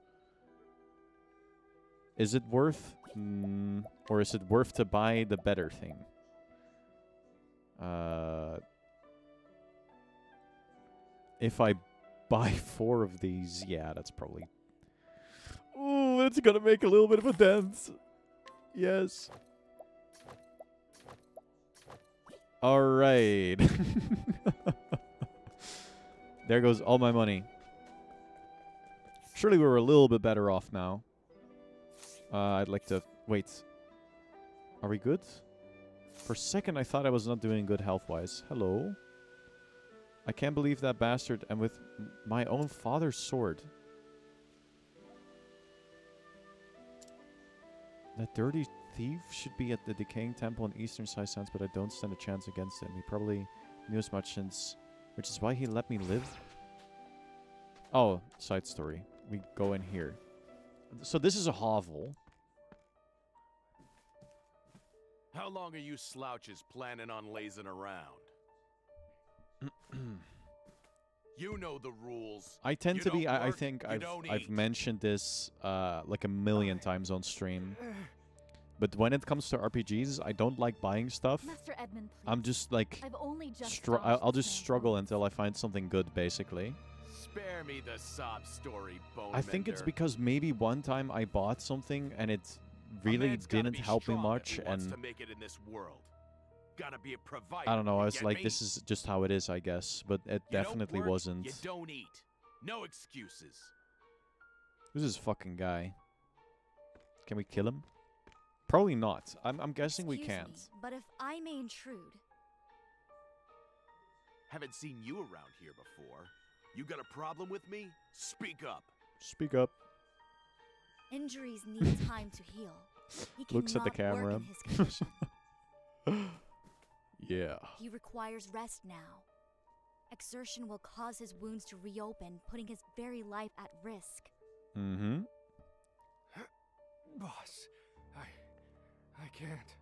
Is it worth? Mm, or is it worth to buy the better thing? Uh, if I buy [LAUGHS] four of these, yeah, that's probably. Ooh, that's gonna make a little bit of a dent. Yes. All right. [LAUGHS] there goes all my money. Surely we're a little bit better off now. Uh, I'd like to wait. Are we good? For a second, I thought I was not doing good health-wise. Hello. I can't believe that bastard, and with my own father's sword. That dirty thief should be at the decaying temple in eastern side sands, but I don't stand a chance against him. He probably knew as much since, which is why he let me live. Oh, side story. We go in here. So this is a hovel. How long are you slouches planning on lazing around? [CLEARS THROAT] you know the rules. I tend You to be. don't I, I think I've I've mentioned this uh, like a million times on stream. But when it comes to RPGs, I don't like buying stuff. Master Edmund, please. I'm just like, I've only just I'll, I'll just struggle until I find something good, basically. Spare me the sob story, bone I think it's because maybe one time I bought something and it A really didn't help me much, and to make it in this world. Gotta be a provider. I don't know. I was like, me? this is just how it is, I guess. But it You don't definitely work, wasn't. You don't eat. No excuses. Who's this fucking guy? Can we kill him? Probably not. I'm, I'm guessing we Excuse me, can't. but if I may intrude, Haven't seen you around here before. You got a problem with me? Speak up. Speak up. Injuries need time to heal. He Looks at the camera. in his condition. [LAUGHS] yeah. he requires rest now. Exertion will cause his wounds to reopen, putting his very life at risk. Mm-hmm. [GASPS] Boss, I. I can't.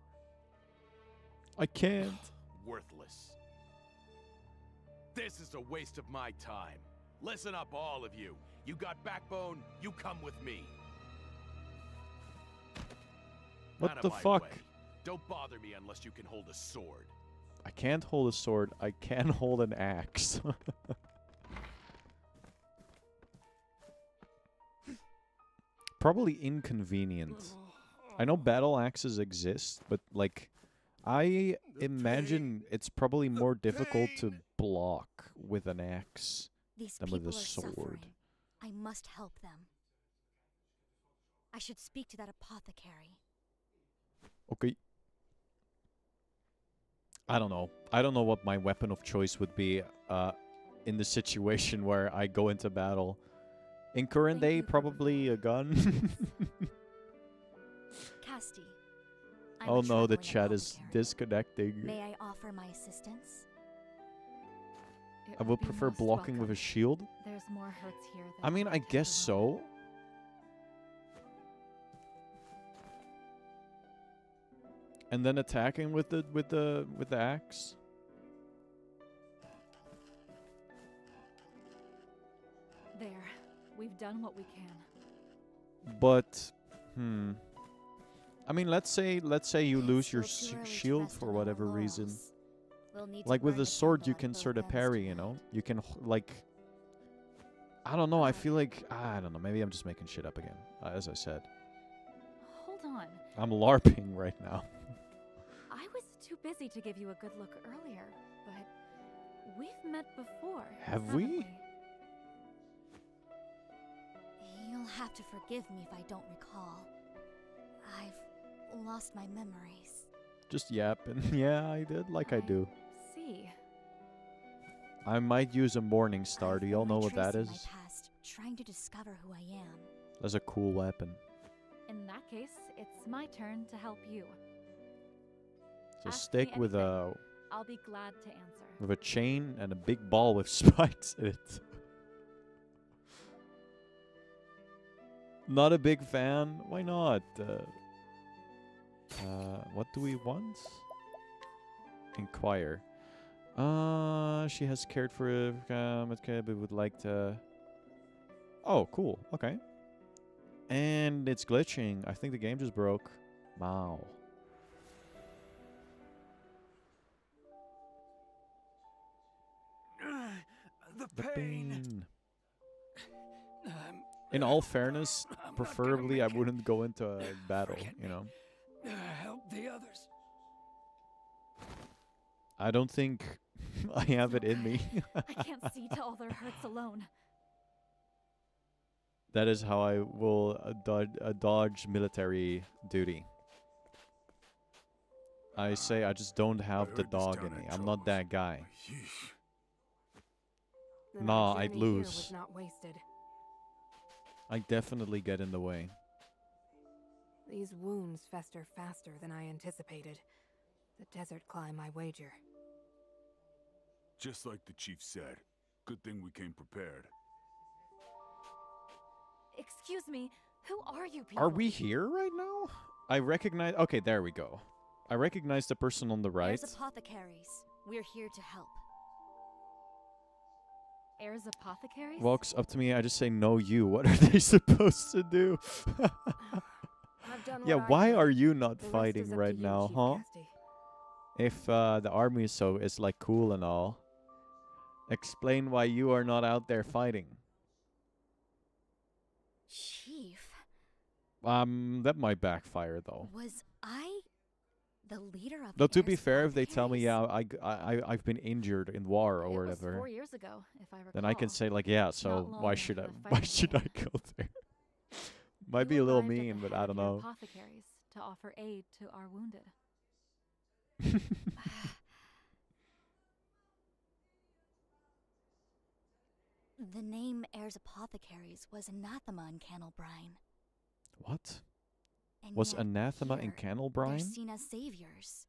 I can't. [SIGHS] Worthless. This is a waste of my time. Listen up, all of you. You got backbone, you come with me. What the fuck? way. Don't bother me unless you can hold a sword. I can't hold a sword. I can [LAUGHS] hold an axe. [LAUGHS] Probably inconvenient. I know battle axes exist, but like I imagine it's probably more difficult to block with an axe. These Than with a sword. suffering. I must help them. I should speak to that apothecary. Okay. I don't know. I don't know what my weapon of choice would be uh, in the situation [LAUGHS] where I go into battle. In current day, probably a gun. [LAUGHS] Castti. Oh no, the chat is disconnecting. May I offer my assistance? I would prefer blocking with a shield. There's more hurts here than I mean, I guess so. And then attacking with the with the with the axe. There, we've done what we can. But hmm. I mean, let's say let's say you lose your still too sh- early to shield for whatever reason. We'll need Like with the sword, you can sort of parry. You know, you can like. I don't know. I feel like I don't know. Maybe I'm just making shit up again. Uh, as I said, Hold on. I'm larping right now. I busy to give you a good look earlier, but we've met before. Have haven't we? You'll have to forgive me if I don't recall. I've lost my memories. Just yapping. [LAUGHS] yeah, I did like I do. See, I might use a morning star. Do y'all know what that is? past, trying to discover who I am. That's a cool weapon. in that case, it's my turn to help you. A Ask stick with a. I'll be glad to answer. with a chain and a big ball with [LAUGHS] spikes in it. Not a big fan. Why not? Uh, uh, what do we want? Inquire. Uh, she has cared for um, okay, but would like to. Oh, cool. Okay. And it's glitching. I think the game just broke. Wow. The The pain. pain. [SIGHS] Um, In all fairness, I'm preferably I wouldn't go into a [SIGHS] battle, Forget you know. Uh, help the others. I don't think [LAUGHS] I have it in me. [LAUGHS] I can't see to all their hurts alone. that is how I will uh, dodge, uh, dodge military duty. I say I just don't have the dog in me. I'm not that guy. Yeesh. Then Nah, I'd lose. Was not wasted. I definitely get in the way. These wounds fester faster than I anticipated. The desert climb, I wager. Just like the chief said. Good thing we came prepared. Excuse me, who are you people? Are we here right now? I recognize. Okay, there we go. I recognize the person on the right. There's apothecaries. We're here to help. Aeber's apothecaries? Walks up to me. I just say, "No, you." [LAUGHS] What are they supposed to do? [LAUGHS] [LAUGHS] Yeah, why are you not fighting right now, huh? Castti. If uh, the army is so is like cool and all, explain why you are not out there fighting. Chief, Um, that might backfire though. was I the leader of Though to be fair, if they tell me, yeah, I, I, I've been injured in war or it whatever, four years ago, if I recall. then I can say like, yeah. So why should I? Why [LAUGHS] should I go there? [LAUGHS] might be a little arrived at the mean, but I don't know. Apothecaries to offer aid to our wounded. [LAUGHS] [SIGHS] The name Aeber's Apothecaries was anathema in Canalbrine. What? And Was yet anathema in here, They're Canalbrine? seen as saviors.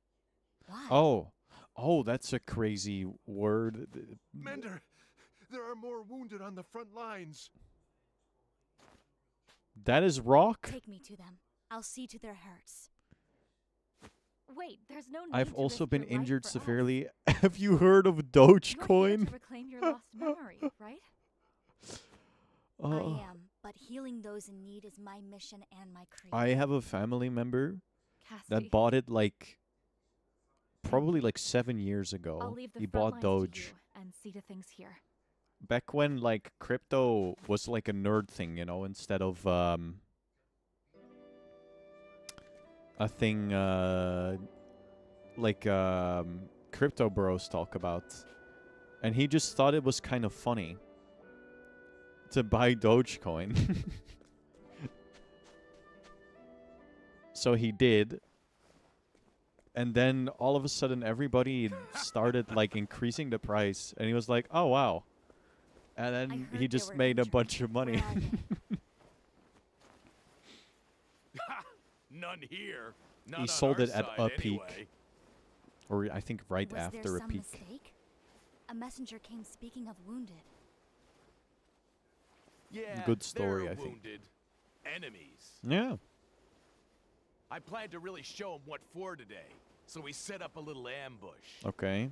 Why? Oh. Oh, that's a crazy word. Mender, there are more wounded on the front lines. That is rock? Take me to them. I'll see to their hurts. Wait, there's no need I've to also been injured severely. [LAUGHS] Have you heard of You're here Dogecoin? to reclaim your lost memory, [LAUGHS] right? I Uh, am, but healing those in need is my mission and my creed. I have a family member Cassidy, that bought it like probably like seven years ago. He bought Doge. and see to things here. Back when like crypto was like a nerd thing, you know, instead of um a thing uh like um crypto bros talk about. And he just thought it was kind of funny to buy Dogecoin. [LAUGHS] so he did. And then all of a sudden everybody started like increasing the price and he was like, "Oh wow." And then he just made a bunch of money. Where are they? None here. None He sold it at side, a peak. or I think right Was after there a some peak. mistake? A messenger came speaking of wounded. Yeah, Good story, I think. Enemies. Yeah. I planned to really show 'em what for today, so we set up a little ambush. Okay.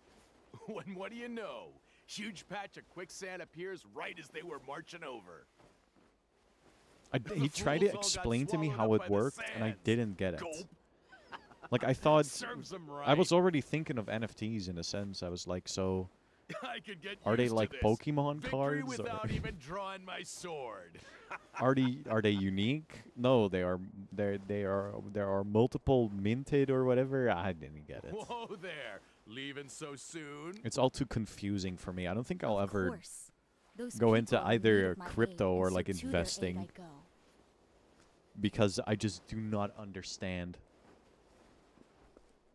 [LAUGHS] when what do you know? Huge patch of quicksand appears right as they were marching over. I he tried to fools all got explain to me how it worked, and I didn't get it. Like I [LAUGHS] thought, right. I was already thinking of NFTs in a sense. I was like, so I could get [LAUGHS] are they like. Pokemon Victory cards? Or without [LAUGHS] even drawing my sword. [LAUGHS] are they are they unique? No, they are. They they are. There are multiple minted or whatever. I didn't get it. Whoa there, leaving so soon? It's all too confusing for me. I don't think I'll Of ever go into people in need either crypto or, like, so to their aid investing. I because I just do not understand.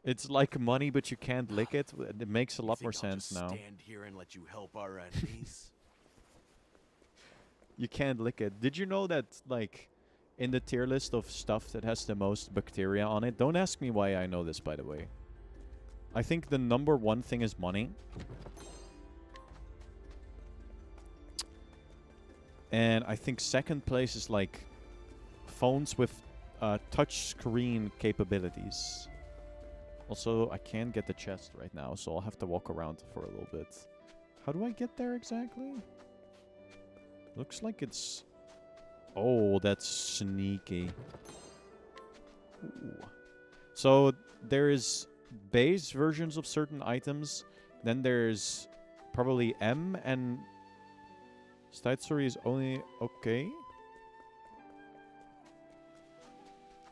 It's like money, but you can't lick it. It makes a lot more sense now. Stand here and let you help our enemies. [LAUGHS] You can't lick it. Did you know that, like, in the tier list of stuff that has the most bacteria on it? Don't ask me why I know this, by the way. I think the number one thing is money. And I think second place is like phones with uh, touch screen capabilities. Also, I can't get the chest right now, so I'll have to walk around for a little bit. How do I get there exactly? Looks like it's... Oh, that's sneaky. Ooh. So there is base versions of certain items. Then there's probably M and Statsuri is only okay.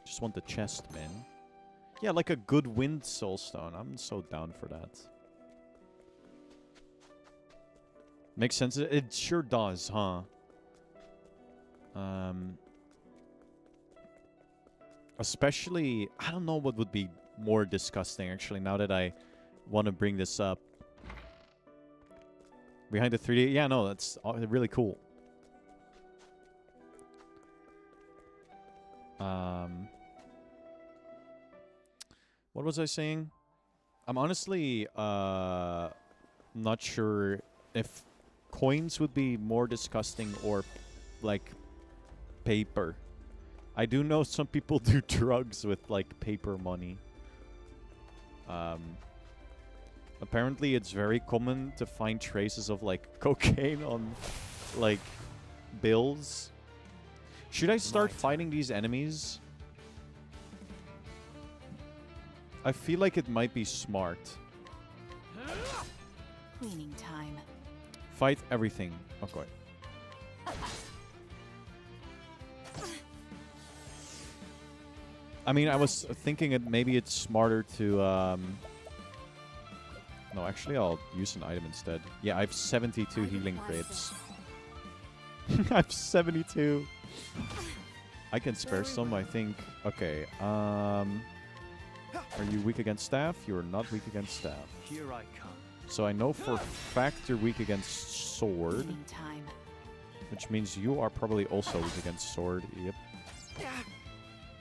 Just want the chest, man. Yeah, like a good wind soulstone. I'm so down for that. Makes sense. It, sure does, huh? Um, especially, I don't know what would be more disgusting, actually, now that I want to bring this up. Behind the 3D, yeah, no, that's really cool. Um, what was I saying? I'm honestly uh not sure if coins would be more disgusting or like paper. I do know some people [LAUGHS] do drugs with like paper money. Um apparently it's very common to find traces of like [LAUGHS] cocaine on like bills. Should I start fighting these enemies? I feel like it might be smart. Cleaning time. Fight everything. Okay. I mean, I was thinking it maybe it's smarter to um No, actually I'll use an item instead. Yeah, I have 72 healing crits. [LAUGHS] I have 72. I can spare some, I think. Okay, um... Are you weak against staff? You're not weak against staff. Here I come. So I know for a fact you're weak against sword, Time. which means you are probably also weak against sword. Yep.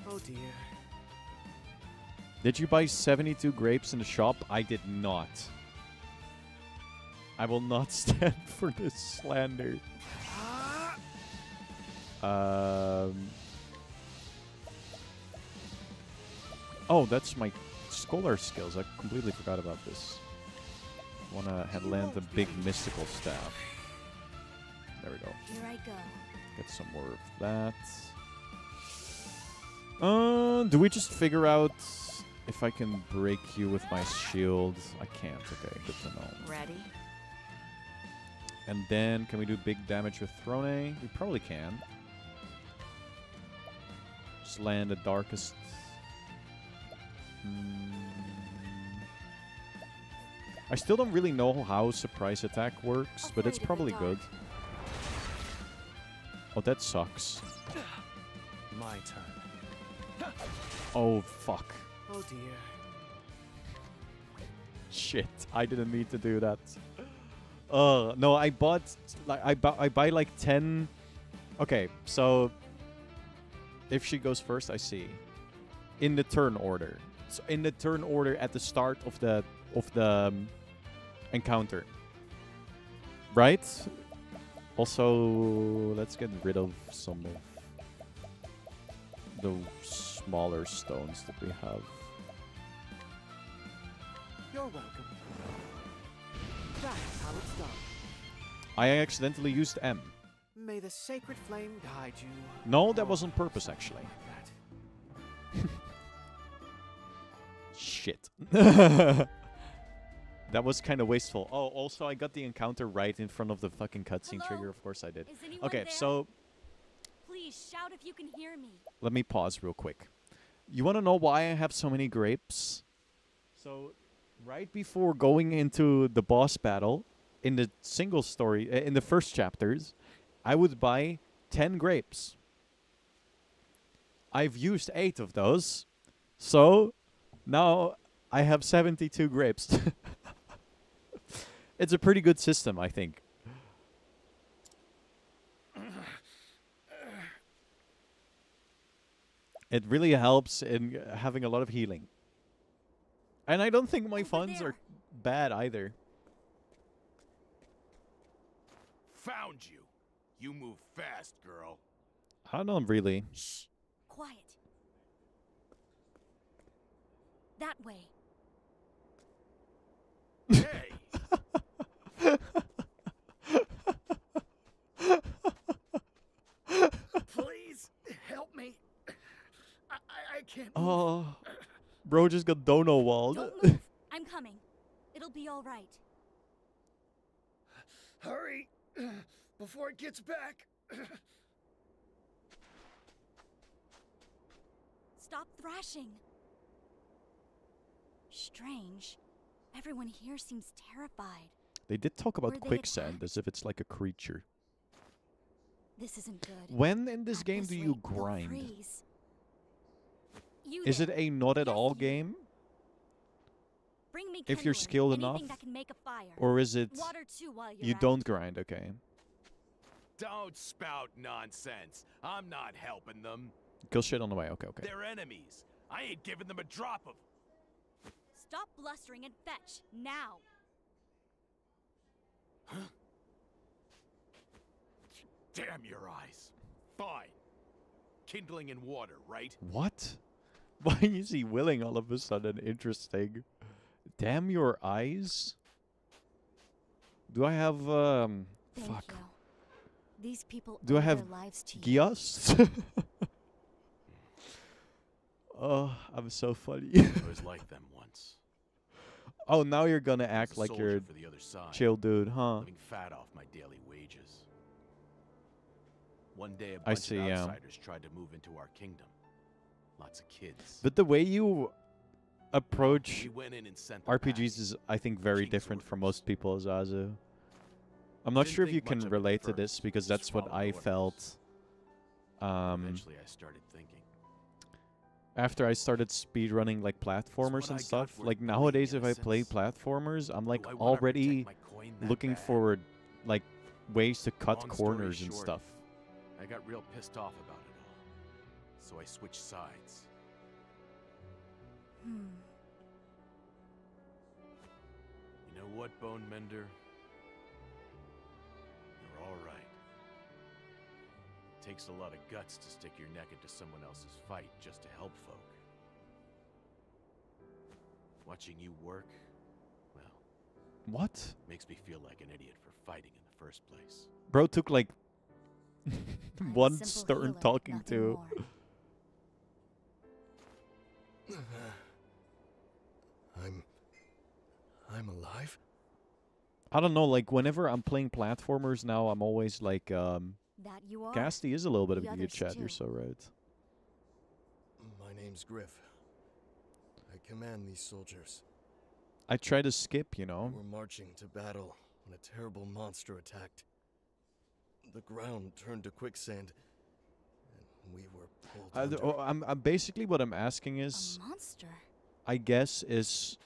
Oh dear. Did you buy 72 grapes in the shop? I did not. I will not [LAUGHS] stand for this slander. Um. Oh, that's my scholar skills. I completely forgot about this. Wanna have land the big mystical staff. There we go. Here I go. Get some more of that. Uh, do we just figure out if I can break you with my shield? I can't. Okay, good to know. Ready? And then, can we do big damage with Throné? We probably can. Just land the darkest. Hmm. I still don't really know how surprise attack works, but it's Afraid of the probably good. Oh, that sucks. My turn. Oh, fuck. Oh dear. Shit, I didn't need to do that. Uh, no, I bought like I bu- I buy like 10 Okay, so if she goes first, I see. In the turn order. In the turn order at the start of the of the um, encounter. Right? Also, let's get rid of some of the smaller stones that we have. You're welcome. That's how it's done. I accidentally used M. May the sacred flame guide you. No, that was on purpose, actually. [LAUGHS] Shit. [LAUGHS] that was kind of wasteful. Oh, also, I got the encounter right in front of the fucking cutscene trigger. Of course, I did. Okay, there? so Please shout if you can hear me. let me pause real quick. You want to know why I have so many grapes? So, right before going into the boss battle, in the single story, uh, in the first chapters, I would buy 10 grapes. I've used 8 of those. So, now I have 72 grapes. [LAUGHS] it's a pretty good system, I think. It really helps in having a lot of healing. And I don't think my Over funds there. are bad either. Found you. You move fast, girl. I don't really. Shh. That way. Hey, [LAUGHS] Please help me. I, I, I can't. move. Oh, bro just got dono walled. Don't move. [LAUGHS] I'm coming. It'll be all right. Hurry before it gets back. Stop thrashing. Strange. Everyone here seems terrified. They did talk about Were quicksand as if it's like a creature. This isn't good. When in this At game do you grind? You Is it a not at Yes, all you. game? Bring me if you're skilled enough? that can make a fire. Or is it Water too while you're you don't it. grind? Okay. don't spout nonsense. I'm not helping them. Kill shit on the way. Okay, okay. They're enemies. I ain't giving them a drop of. Stop blustering and fetch now. Damn your eyes. Fine. Kindling and water, right? What? [LAUGHS] Why is he willing all of a sudden? Interesting. Damn your eyes. Do I have um Thank fuck you. These people Do I have their lives to. Gios? [LAUGHS] oh, I'm so funny. I was like them once. Oh, now you're gonna act like you're for the other side, chill dude, huh? living fat off my daily wages. One day, a I bunch see, of yeah. tried to move into our kingdom. Lots of kids. But the way you approach we went in and sent RPGs is, I think, very King's different from most people, Zazu. I'm not Didn't sure if you can of it at relate to first, this because that's what I orders. felt. Um, Eventually, I started thinking. After I started speedrunning like platformers and stuff. Like greedy nowadays, if I play platformers, I'm like Do I wanna protect already my coin that looking bad? for like ways to cut Long story corners and short, stuff. I got real pissed off about it all. So I switched sides. Hmm. You know what, Bone Mender? You're all right. Takes a lot of guts to stick your neck into someone else's fight just to help folk. Watching you work, well, What? makes me feel like an idiot for fighting in the first place. Bro took like [LAUGHS] one simple stern healer, talking to. [LAUGHS] I'm. I'm alive? I don't know. Like whenever I'm playing platformers now, I'm always like, um, That you are. Castti is a little bit of a good others chat. You're so right. My name's Griff. I command these soldiers. I try to skip, you know. We're marching to battle when a terrible monster attacked. The ground turned to quicksand, and we were pulled I, under. oh, I'm, I'm basically what I'm asking is, a monster. I guess, is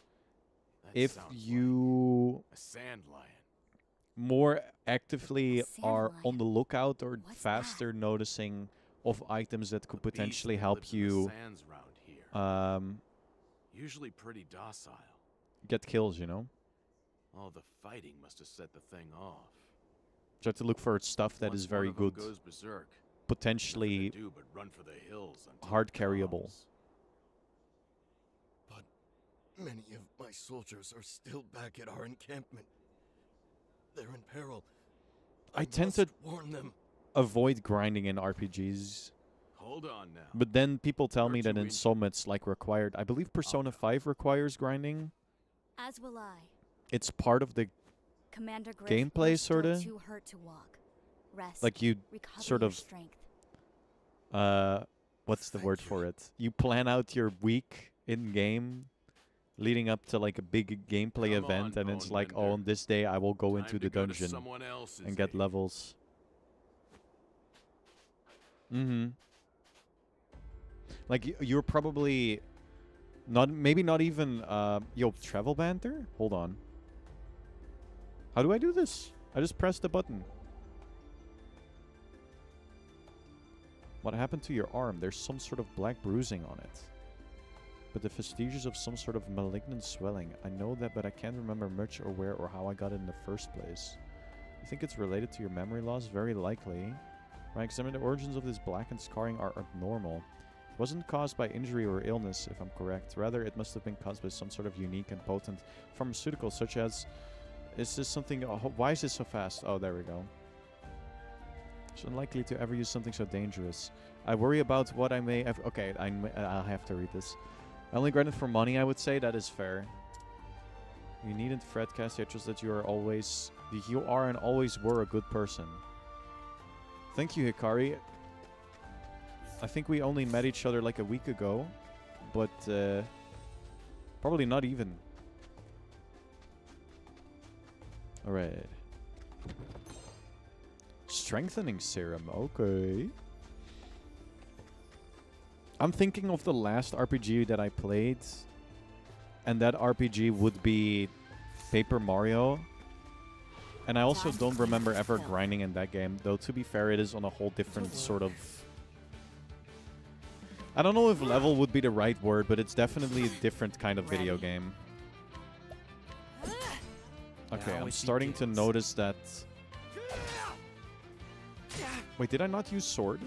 That if sounds like you a sand lion. More actively A are sand on the lookout or What's faster noticing of items that could The potentially help lives in the you here. um, Usually pretty docile. get kills, you know? All the fighting must have set the thing off. Try to look for stuff that Once is very good, Goes berserk, potentially do but run for the hills hard carryable. But many of my soldiers are still back at our encampment. They're in peril. I tend to warn them. avoid grinding in RPGs. Hold on now. But then people tell me Aren't that in in- some it's like required. I believe Persona 5 requires grinding. As will I. It's part of the Commander Griff, Gameplay, sorta? Too hurt to walk. Rest. like you sort of- strength. uh what's the Thank word you. for it? You plan out your week in game leading up to like a big gameplay Come event on, and it's like oh on this day I will go Time into the go dungeon and get levels. Mhm. Like you're probably not maybe not even uh yo travel banter? Hold on. How do I do this? I just press the button. What happened to your arm? There's some sort of black bruising on it. But the vestiges of some sort of malignant swelling. I know that, but I can't remember much or where or how I got it in the first place. You think it's related to your memory loss? Very likely. When I examine the origins of this blackened scarring are abnormal. It wasn't caused by injury or illness, if I'm correct. Rather, it must have been caused by some sort of unique and potent pharmaceutical, such as... Is this something... Oh, why is this so fast? Oh, there we go. It's unlikely to ever use something so dangerous. I worry about what I may have... Okay, I, I'll have to read this. I only grant it for money, I would say. That is fair. You needn't fret, trust that you are always... You are and always were a good person. Thank you, Hikari. I think we only met each other like a week ago. But, uh... Probably not even. Alright. Strengthening serum, okay. I'm thinking of the last RPG that I played. And that RPG would be Paper Mario. And I also don't remember ever grinding in that game. Though to be fair, it is on a whole different sort of... I don't know if level would be the right word, but it's definitely a different kind of video game. Okay, I'm starting to notice that... Wait, did I not use sword?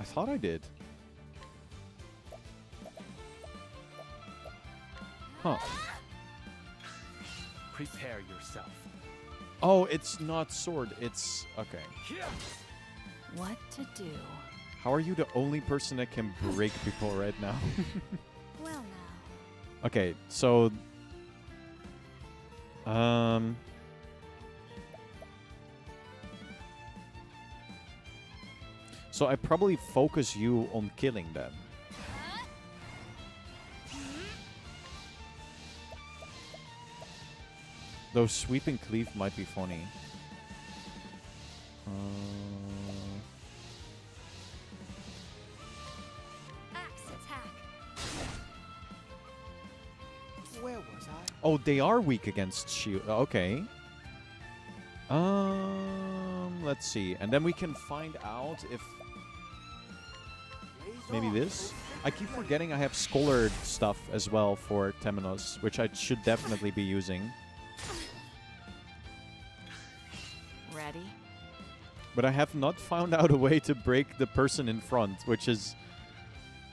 Well now. I thought I did. Huh. Prepare yourself. Oh, it's not sword. It's... Okay. What to do? How are you the only person that can break people right now? [LAUGHS] Well now. okay, so... Um... So I probably focus you on killing them. Though sweeping cleave might be funny. Uh... Oh, they are weak against shield. Okay. Um, let's see. And then we can find out if maybe this. I keep forgetting I have scholared stuff as well for Temenos, which I should definitely be using. Ready? But I have not found [LAUGHS] out a way to break the person in front, which is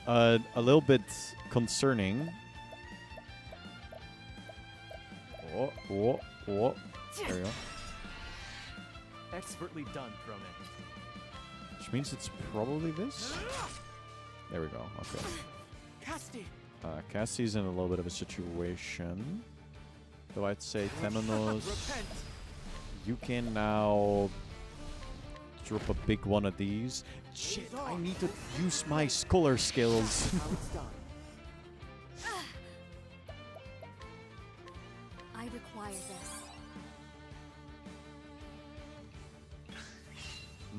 uh, a little bit concerning. Oh, oh, oh. There we go. Expertly done, Cronin. Which means it's probably this? [GASPS] [LAUGHS] There we go. Okay. Castti! Uh, Castti's in a little bit of a situation. So I'd say Temenos, you can now drop a big one of these. Shit, I need to use my scholar skills. It's done. [SIGHS] I require this.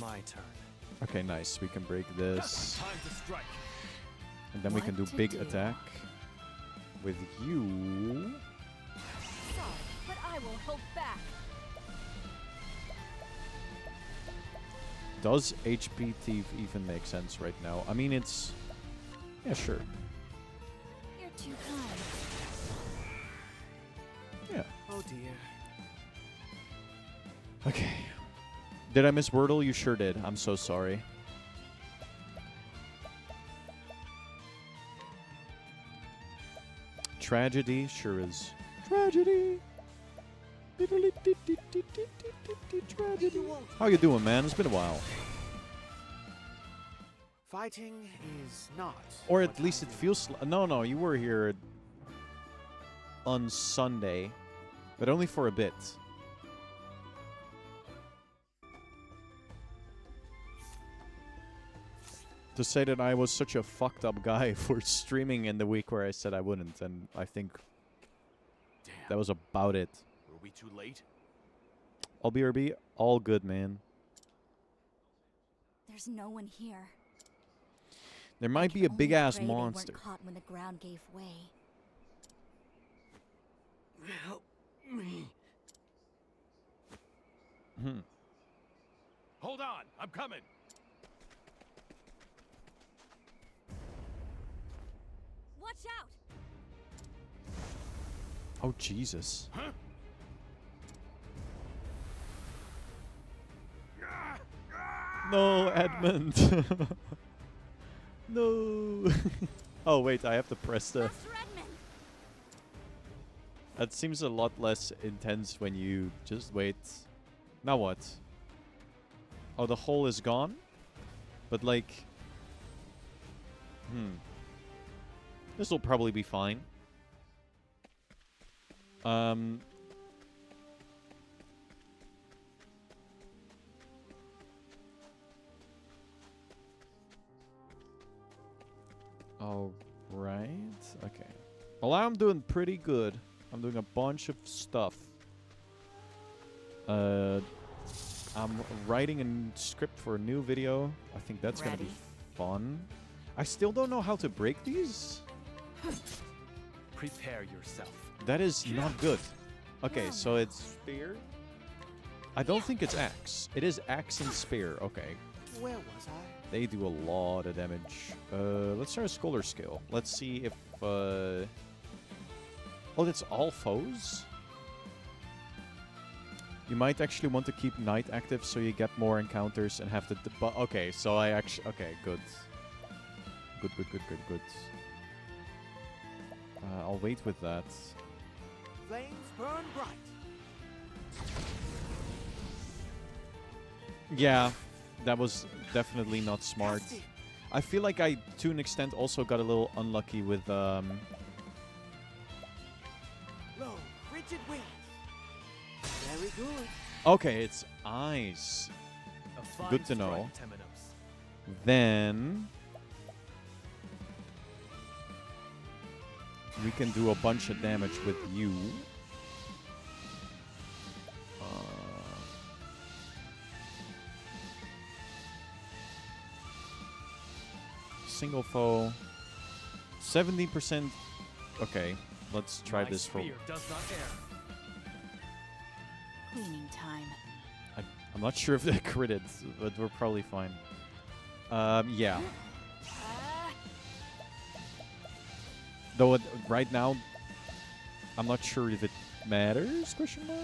My turn. Okay, nice. We can break this. Time to strike. And then we can do big do? attack. With you. Sorry, but I will hold back. Does HP Thief even make sense right now? I mean, it's... Yeah, sure. You're too kind. Yeah. Oh dear. Okay. Did I miss Wordle? You sure did. I'm so sorry. Tragedy sure is. Tragedy. Tragedy. How you doing, man? It's been a while. Fighting is not. Or at least it feels. No, no, you were here on Sunday, but only for a bit. To say that I was such a fucked up guy [LAUGHS] for streaming in the week where I said I wouldn't, and I think Damn. that was about it. Were we too late? All BRB, all good, man. There's no one here. There might be a big ass pray they weren't monster. caught when the ground gave way. Help me. Hmm. Hold on, I'm coming. Watch out! Oh Jesus. Huh? No, Edmund. [LAUGHS] no. [LAUGHS] oh wait, I have to press the. That seems a lot less intense when you just wait. Now what? Oh, the hole is gone? But like... Hmm. This will probably be fine. Um... Alright. Okay. Well, I'm doing pretty good. I'm doing a bunch of stuff. Uh, I'm writing a script for a new video. I think that's gonna be fun. I still don't know how to break these. Prepare yourself. That is not good. Okay, so it's spear. I don't think it's axe. It is axe and spear. Okay, Where was I? they do a lot of damage. Uh, let's try a scholar skill. Let's see if. Uh... Oh, that's all foes. You might actually want to keep night active so you get more encounters and have to. d- But okay, so I actually. Okay, good. Good, good, good, good, good. Uh, I'll wait with that. Flames burn bright. Yeah, that was definitely not smart. I feel like I, to an extent, also got a little unlucky with um, Low, rigid wings. Very good. Okay, it's eyes. Good to know. strike, Then we can do a bunch of damage with you. Uh, single foe. 70%. Okay. let's try My this for. spear does not err. Cleaning time. I, I'm not sure if they [LAUGHS] critted, but we're probably fine. Um, yeah. Though it, right now, I'm not sure if it matters. Question mark.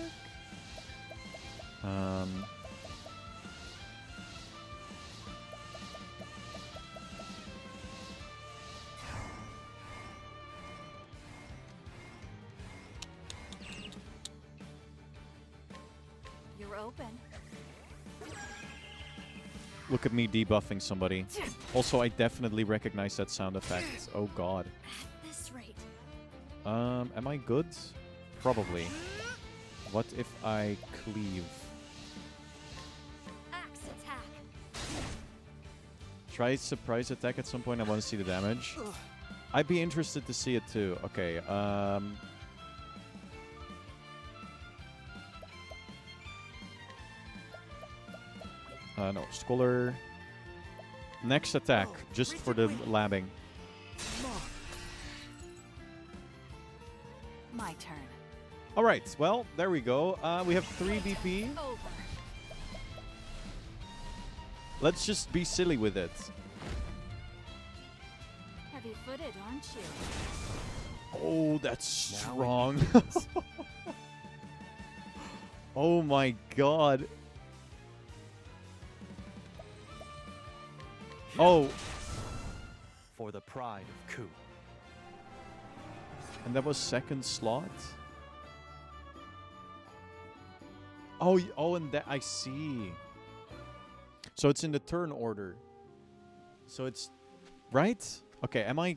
Um. You're open. Look at me debuffing somebody. Also, I definitely recognize that sound effect. Oh god. At this rate. Um, am I good? Probably. What if I cleave? Axe attack. Try surprise attack at some point. I want to see the damage. I'd be interested to see it too. Okay. Um. Uh, no, Scholar. Next attack, just for the labbing. My turn. All right. Well, there we go. Uh, we have three BP. Over. Let's just be silly with it. Heavy footed, aren't you? Oh, that's Now strong. [LAUGHS] oh my god. Oh, For the pride of Ku. And that was second slot. Oh, oh, and that I see. So it's in the turn order. So it's right? Okay, am I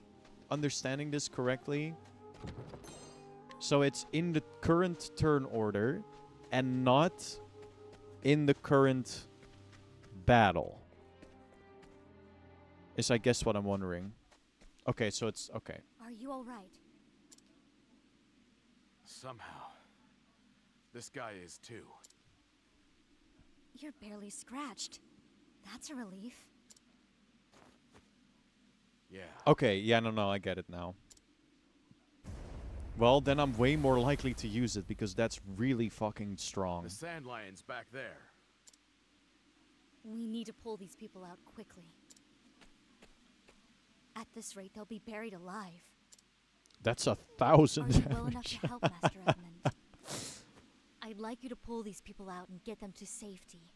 understanding this correctly? So it's in the current turn order and not in the current battle. Is I guess what I'm wondering. Okay, so it's okay. Are you alright? Somehow. This guy is too. You're barely scratched. That's a relief. Yeah. Okay, yeah, no, no, I get it now. Well, then I'm way more likely to use it because that's really fucking strong. The sand lion's back there. We need to pull these people out quickly. At this rate, they'll be buried alive. That's a thousand Are thousand you well enough to help, Master Edmund? [LAUGHS] I'd like you to pull these people out and get them to safety.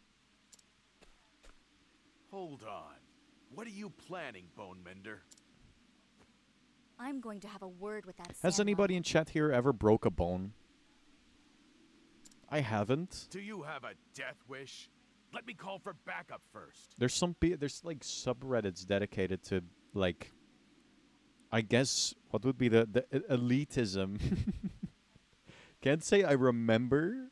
Hold on. What are you planning, Bone Mender? I'm going to have a word with that Has sand anybody in chat here ever broke a bone? I haven't. Do you have a death wish? Let me call for backup first. There's some pe- there's like subreddits dedicated to like I guess what would be the the elitism. [LAUGHS] Can't say I remember.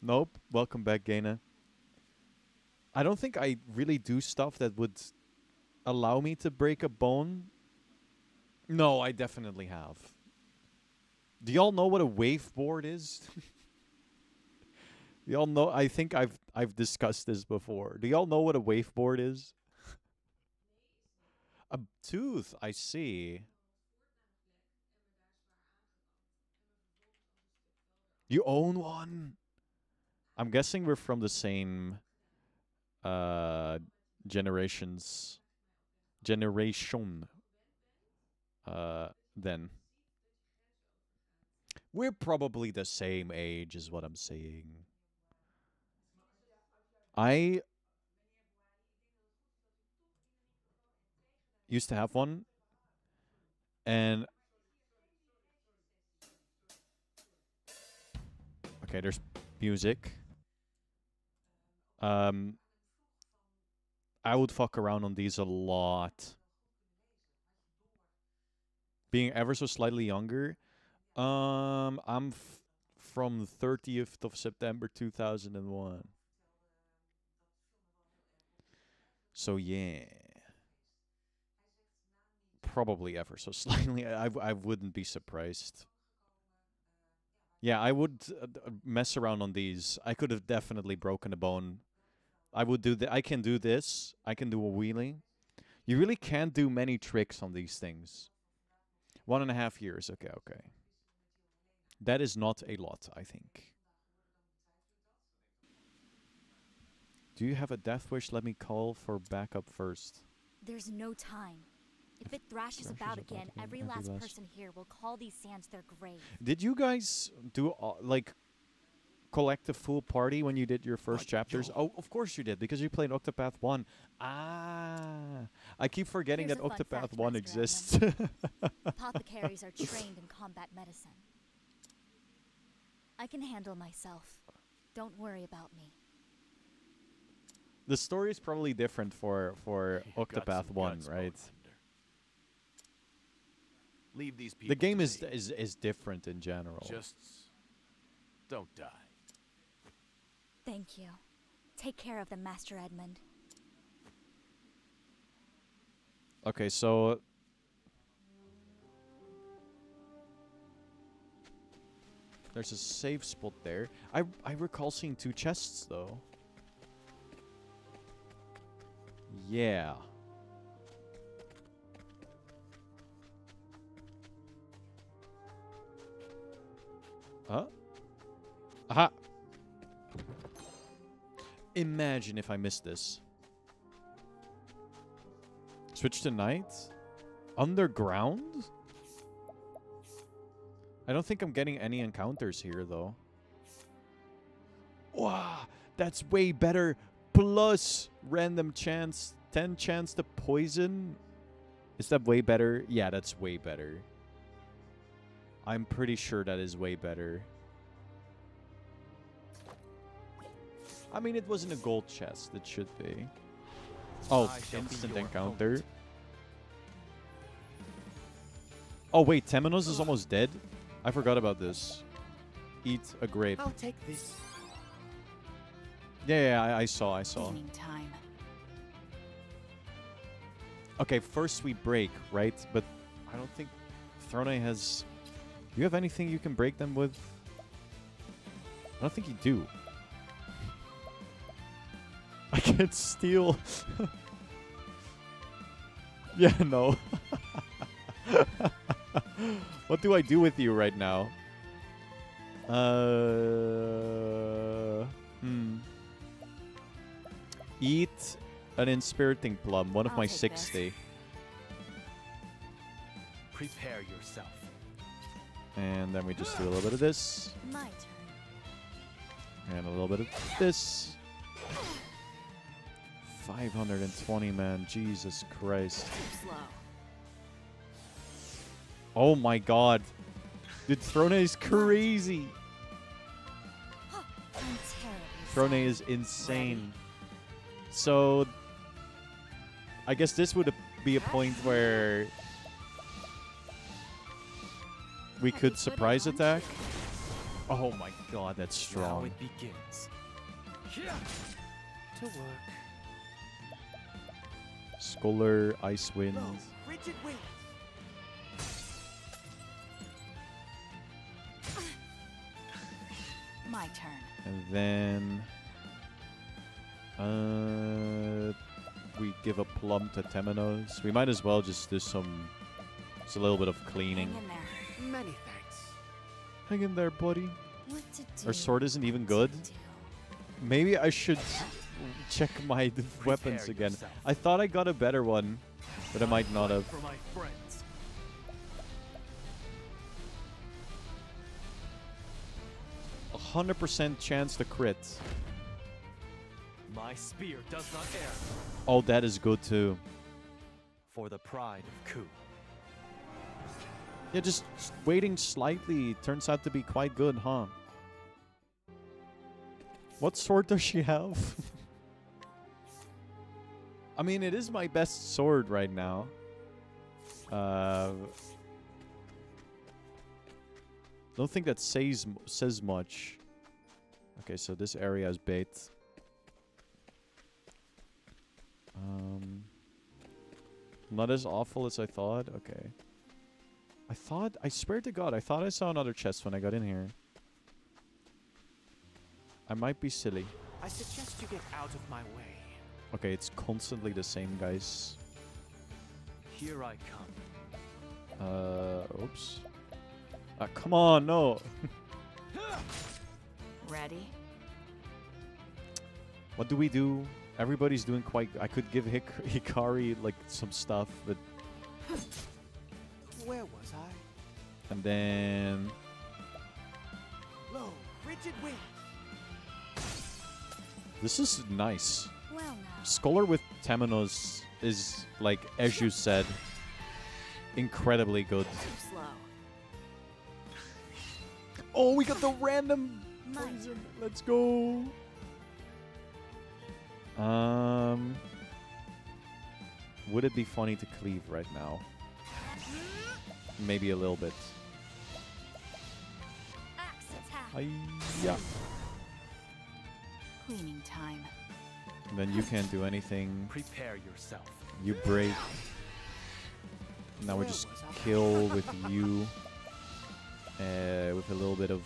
Nope. Welcome back, Gaina. I don't think I really do stuff that would allow me to break a bone. No, I definitely have. Do y'all know what a waveboard is? [LAUGHS] y'all know I think I've I've discussed this before. Do y'all know what a waveboard is? A tooth, I see. You own one? I'm guessing we're from the same uh generations generation uh then we're probably the same age is what i'm saying i used to have one and okay there's music um I would fuck around on these a lot. Being ever so slightly younger, um, I'm from 30th of September 2001. So yeah, probably ever so [LAUGHS] slightly. I I wouldn't be surprised. Yeah, I would uh, uh, mess around on these. I could have definitely broken a bone I would do that. I can do this. I can do a wheelie. You really can't do many tricks on these things. One and a half years. Okay, okay. That is not a lot, I think. Do you have a death wish? Let me call for backup first. There's no time. If it thrashes thrashes about about again, again, every every last last- person here will call these sands their grave. Did you guys do all, like collect a full party when you did your first What? chapters? Yo. Oh, of course you did because you played Octopath 1. Ah. I keep forgetting Here's that Octopath fact, 1 Master exists. [LAUGHS] Apothecaries are trained in combat medicine. I can handle myself. Don't worry about me. the story is probably different for for Octopath 1, guts, right? Bowfinder. Leave these people. The game to is me. is is different in general. Just don't die. Thank you. Take care of them, Master Edmund. Okay, so there's a safe spot there. I I recall seeing two chests though. Yeah. Huh? Aha! Imagine if I missed this. Switch to night? Underground? I don't think I'm getting any encounters here, though. Wow, that's way better. Plus random chance, 10 chance to poison. Is that way better? Yeah, that's way better. I'm pretty sure that is way better. I mean, it wasn't a gold chest. It should be. Oh, I be instant encounter. opponent. Oh, wait. Temenos is almost dead? I forgot about this. Eat a grape. I'll take this. Yeah, yeah, I, I saw, I saw. Time. Okay, first we break, right? But I don't think Throné has... Do you have anything you can break them with? I don't think you do. [LAUGHS] I can't steal. [LAUGHS] yeah, no. [LAUGHS] what do I do with you right now? Uh, hmm. Eat an inspiriting plum, one of I'll my take this. 60. Prepare yourself. And then we just do a little bit of this. My turn. And a little bit of this. 520, man. Jesus Christ. Oh my god. Dude, Throné is crazy. Throné is insane. So, I guess this would be a point where we could surprise it on? attack. Oh my god, that's Now strong. it begins. To work. Scholar, Ice Wind. Rigid. My turn. And then uh we give a plum to Temenos. We might as well just do some just a little bit of cleaning. Hang in there. Many thanks. Hang in there, buddy. What to do? Our sword isn't even what good. Maybe I should check my [LAUGHS] d- weapons again. yourself. I thought I got a better one, but I might not have. For my friends. A hundred percent chance to crit. My spear does not err. Oh, that is good too. For the pride of Ku. Yeah, just waiting slightly turns out to be quite good, huh? What sword does she have? [LAUGHS] I mean, it is my best sword right now. Uh, don't think that says says much. Okay, so this area is bait. Um, not as awful as I thought. Okay. I thought, I swear to God, I thought I saw another chest when I got in here. I might be silly. I suggest you get out of my way. Okay, it's constantly the same, guys. Here I come. Uh, oops. Ah, come on, no. [LAUGHS] Ready? What do we do? Everybody's doing quite. I could give Hik- [LAUGHS] Hikari like some stuff, but Where was I? And then Low, rigid wing. this is nice. Well. Scholar with Temenos is like, as you said, incredibly good. Too slow. Oh, we got the random poison. Let's go. Um, would it be funny to cleave right now? Maybe a little bit. Hi-ya. Cleaning time. And then you can't do anything. Prepare yourself. You break. Now we just kill with you. Uh, with a little bit of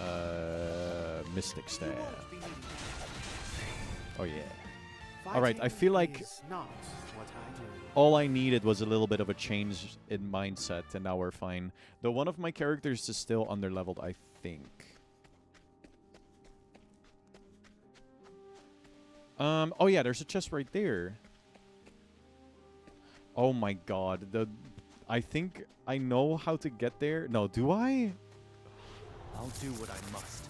uh, Mystic Stab. Oh yeah. Alright, I feel like Is not what I do. all I needed was a little bit of a change in mindset, and now we're fine. Though one of my characters is still underleveled, I think. Um. Oh yeah, there's a chest right there. Oh my god, the. I think I know how to get there. No, do I? I'll do what I must.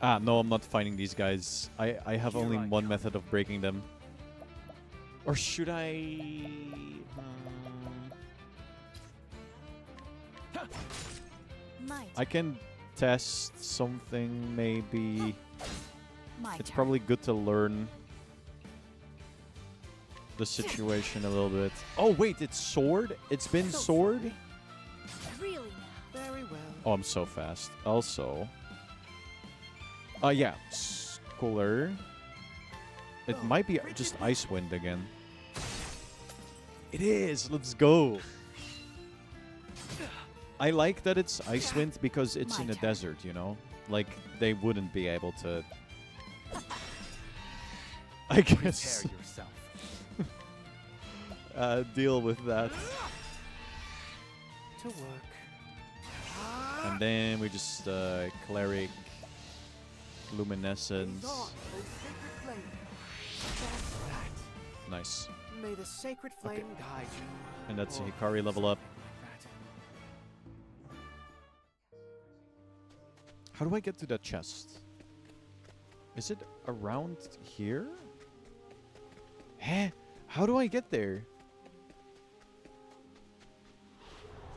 Ah, no, I'm not fighting these guys. I I have Here only I one come. method of breaking them. Or should I? Hmm. My I can test something maybe. [GASPS] My It's turn. probably good to learn the situation a little bit. Oh wait, it's sword. It's been So sword. Really now. Very well. Oh, I'm so fast. Also, uh, yeah, Scholar. It Oh, might be just Ice Wind again. It is. Let's go. I like that it's Ice Wind because it's My in a turn. desert, you know? Like, they wouldn't be able to. I guess. [LAUGHS] Uh, deal with that. To work. And then we just, uh, Cleric, Luminescence. Breathe on, O sacred flame. Just that. Nice. May the sacred flame guide you. And that's a Hikari level up. How do I get to that chest? Is it around here? Huh? How do I get there?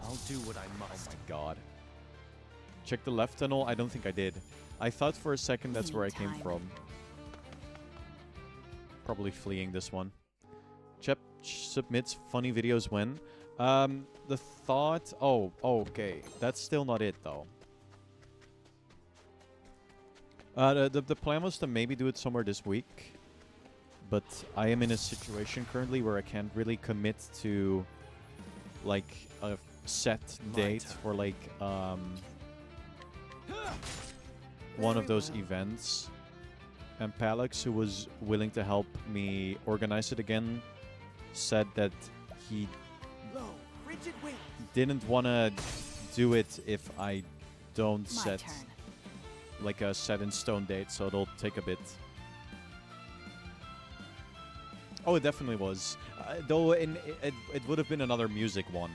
I'll do what I must. Oh my god. Check the left tunnel. I don't think I did. I thought for a second that's where I came from. Probably fleeing this one. Chep submits funny videos when. Um, the thought. Oh, okay. That's still not it though. Uh, the, the the plan was to maybe do it somewhere this week, but I am in a situation currently where I can't really commit to like a set My date for like um one of those events. And Palix, who was willing to help me organize it again, said that he Low, rigid wing. didn't want to do it if I don't My set turn. Like a set in stone date, so it'll take a bit. Oh, it definitely was. Uh, though in it, it would have been another music one.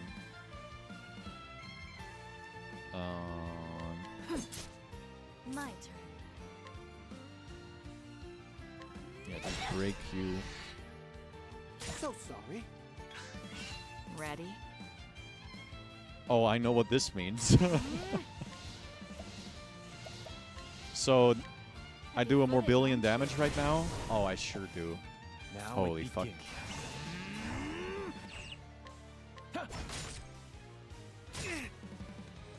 Um, [LAUGHS] My turn. yeah, just break you. So sorry. Ready? Oh, I know what this means. [LAUGHS] so, I do a more billion damage right now. Oh, I sure do. Now Holy fuck.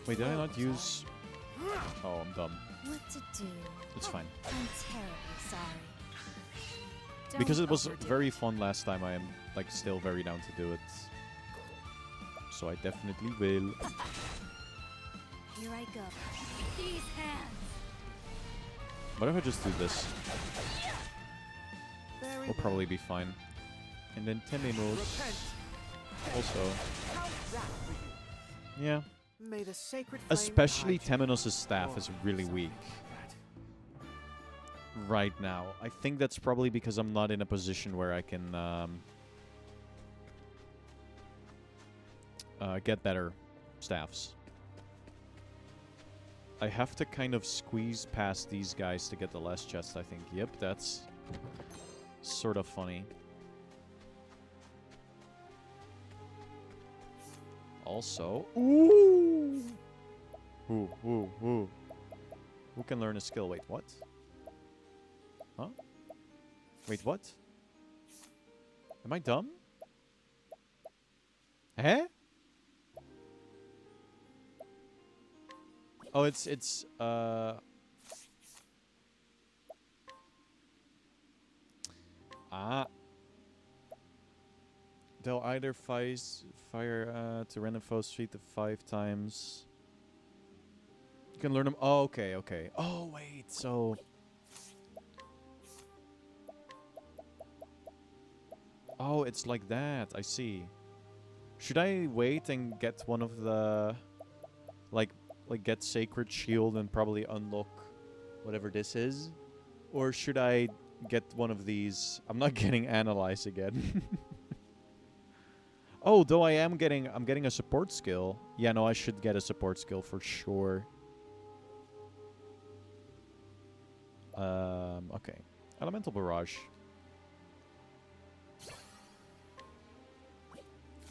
Wait, did I not use? Oh, I'm dumb. What to do? It's fine. I'm terribly sorry. because Don't it was very it. fun last time, I am like still very down to do it. So I definitely will. Here I go. These hands. What if I just do this? We'll probably be fine. And then Temenos. Repent. Also, How's that for you? yeah. May the sacred Especially. Temenos' staff is really weak right now. I think that's probably because I'm not in a position where I can um, uh, get better staffs. I have to kind of squeeze past these guys to get the last chest, I think. Yep, that's sort of funny. Also, ooh, ooh, ooh, ooh. Who can learn a skill? Wait, what? Huh? Wait, what? Am I dumb? Eh? Oh, it's it's uh. Ah. They'll either fires, fire uh, to random foes three to five times. You can learn them. Oh, okay, okay. Oh, wait. So. Oh, it's like that. I see. Should I wait and get one of the, like, like get Sacred Shield and probably unlock whatever this is, or should I get one of these? I'm not [LAUGHS] getting Analyze again. [LAUGHS] oh, though I am getting, I'm getting a support skill. Yeah, no, I should get a support skill for sure. Um, okay. Elemental Barrage.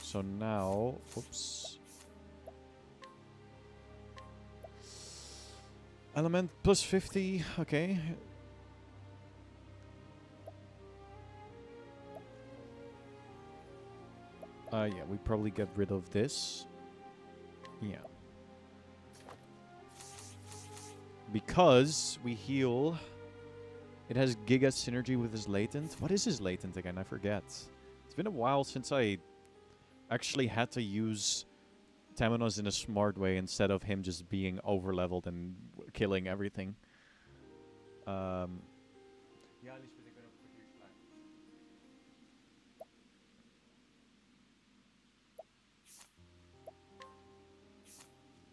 So now, oops. Element plus 50, okay. Uh, yeah, we probably get rid of this. Yeah. Because we heal. It has Giga synergy with his latent. What is his latent again? I forget. It's been a while since I actually had to use Temenos in a smart way instead of him just being overleveled and w- killing everything. Um,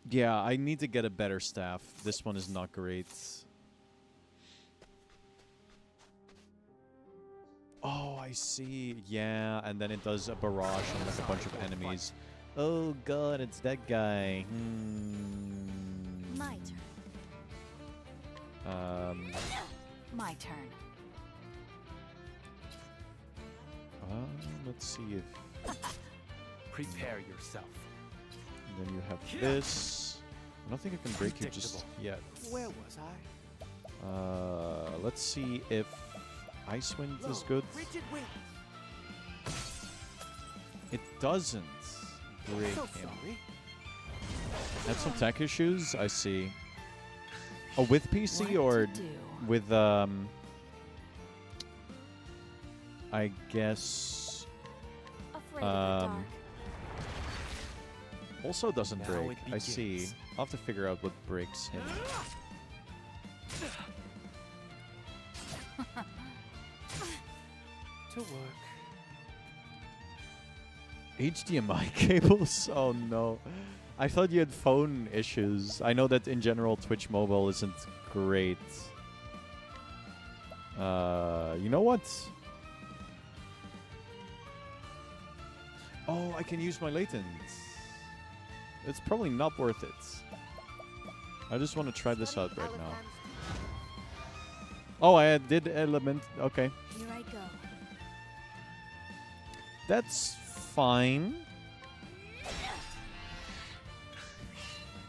yeah, I need to get a better staff. This one is not great. Oh, I see. Yeah, and then it does a barrage on like a bunch of enemies. Oh god, it's that guy. Hmm. My turn. Um, My turn. uh, let's see if [LAUGHS] Prepare yourself. then you have this. I don't think I can break you just yet. Where was I? Uh, let's see if Icewind is good. It doesn't break So him. sorry. Had some tech issues. I see. Oh, with PC What or with um? I guess Afraid of the Um, also doesn't Now break. I see. I'll have to figure out what breaks him. [LAUGHS] To work. HDMI [LAUGHS] cables? Oh no. I thought you had phone issues. I know that in general Twitch mobile isn't great. Uh, you know what? Oh, I can use my latent. It's probably not worth it. I just want to try this out right now. Oh, I did element. Okay. Here I go. That's fine.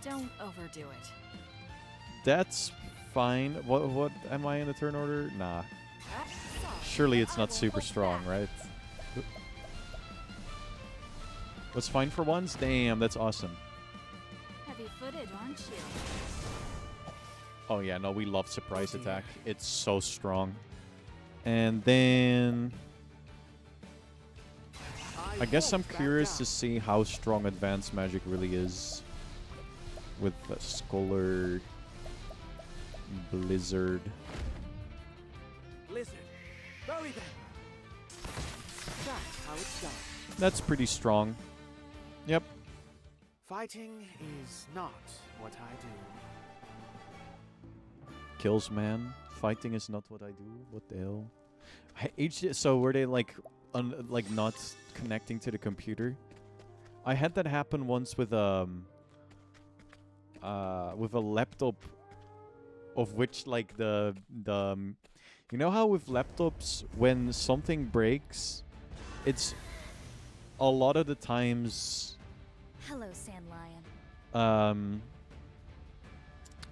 Don't overdo it. That's fine. What what am I in the turn order? Nah. Surely it's not super strong, right? What's fine for once? Damn, that's awesome. Heavy-footed, aren't you? Oh yeah, no, we love surprise Oh, attack. It's so strong. And then I guess I'm curious to see how strong advanced magic really is with the Scholar Blizzard. Blizzard. Bury them. That's how it's done. That's pretty strong. Yep. Fighting is not what I do. Kills man. Fighting is not what I do. What the hell? I, so were they like, un, like not connecting to the computer? I had that happen once with um, uh, with a laptop, of which like the the, um, you know how with laptops when something breaks, it's a lot of the times Hello, Sand Lion. um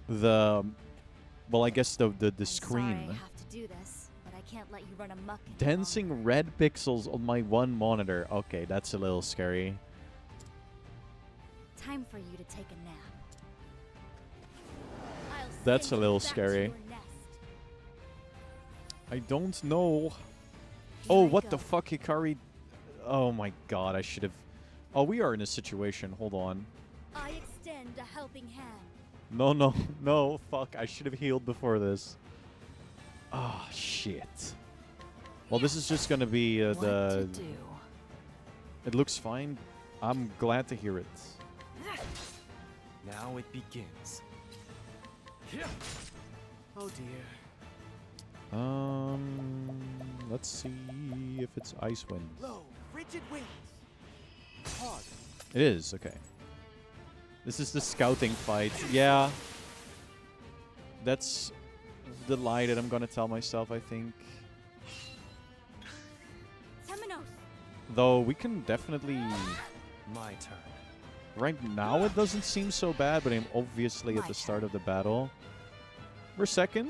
the well i guess the the, the I'm screen Sorry I have to do this, can't let you run amok. dancing red pixels on my one monitor okay that's a little scary. Time for you to take a nap. I'll That's a little scary. i don't know Here oh I what the fuck hikari oh my god i should have oh we are in a situation hold on I extend a helping hand. no no [LAUGHS] no fuck i should have healed before this oh shit well this is just gonna be uh, what the to do? it looks fine i'm glad to hear it Now it begins. Oh dear. Um, let's see if it's ice wind. Low, frigid winds. Hard. It is okay. This is the scouting fight. Yeah, that's the lie that I'm gonna tell myself. I think. Temenos! Though we can definitely. My turn. Right now, it doesn't seem so bad, but I'm obviously at the start turn. of the battle. We're second.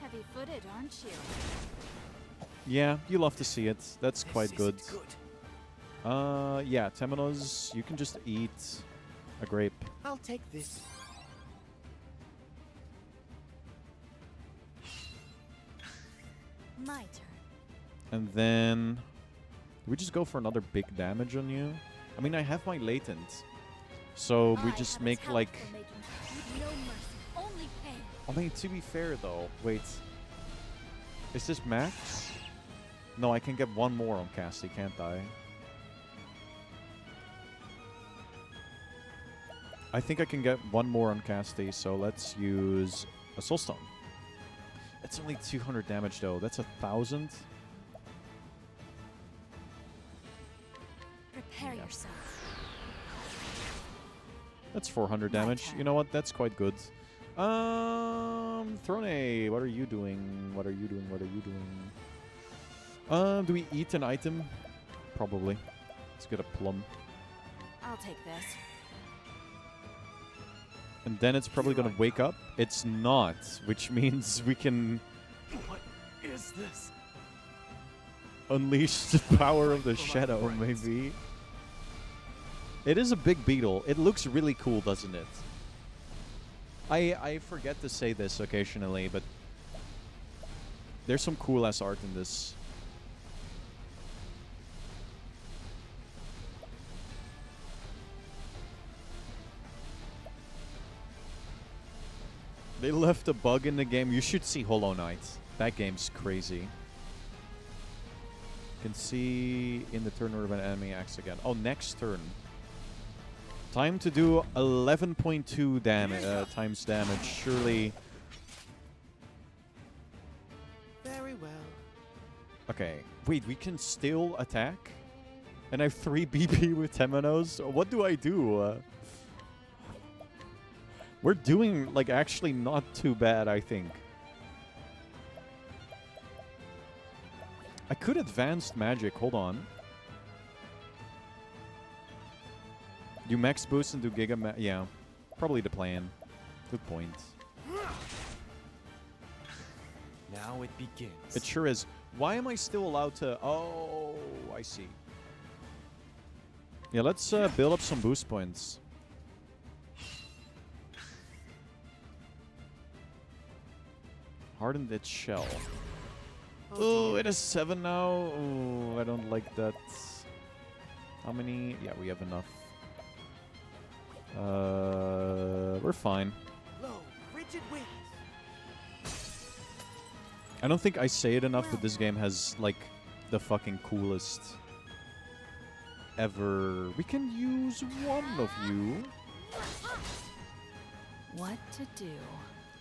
Heavy footed, aren't you? Yeah, you love to see it. That's This quite good. good. Uh, yeah, Temenos, you can just eat a grape. I'll take this. [LAUGHS] My turn. And then we just go for another big damage on you? I mean, I have my latent. So we I just make like for making with no mercy, only pain. I mean, to be fair though, wait. Is this max? No, I can get one more on Castti, can't I? I think I can get one more on Castti, so let's use a Soul Stone. It's only 200 damage though. That's a thousand. Prepare Yeah. yourself. That's 400 My damage. You know what? That's quite good. Um, Throné, what are you doing? What are you doing? What are you doing? Um, do we eat an item? Probably. Let's get a plum. I'll take this. And then it's probably gonna wake up. It's not, which [LAUGHS] means we can What is this? unleash the power of the shadow, maybe. It is a big beetle. It looks really cool, doesn't it? I I forget to say this occasionally, but there's some cool ass art in this. They left a bug in the game. You should see Hollow Knight. That game's crazy. Can see in the turn of an enemy acts again. Oh, next turn. Time to do 11.2 damage uh, times damage. Surely. Very well. Okay. Wait, we can still attack? And I have 3 [LAUGHS] BP with Temenos? What do I do? Uh, we're doing, like, actually not too bad, I think. I could advanced magic. Hold on. Do max boost and do giga ma- Yeah. Probably the plan. Good point. Now it begins. It sure is. Why am I still allowed to... Oh, I see. Yeah, let's uh, build up some boost points. Hardened its shell. Oh, it is seven now. Oh, I don't like that. How many? Yeah, we have enough. Uh, we're fine. Low, frigid winds. I don't think I say it enough, but this game has like the fucking coolest ever. We can use one of you. What to do?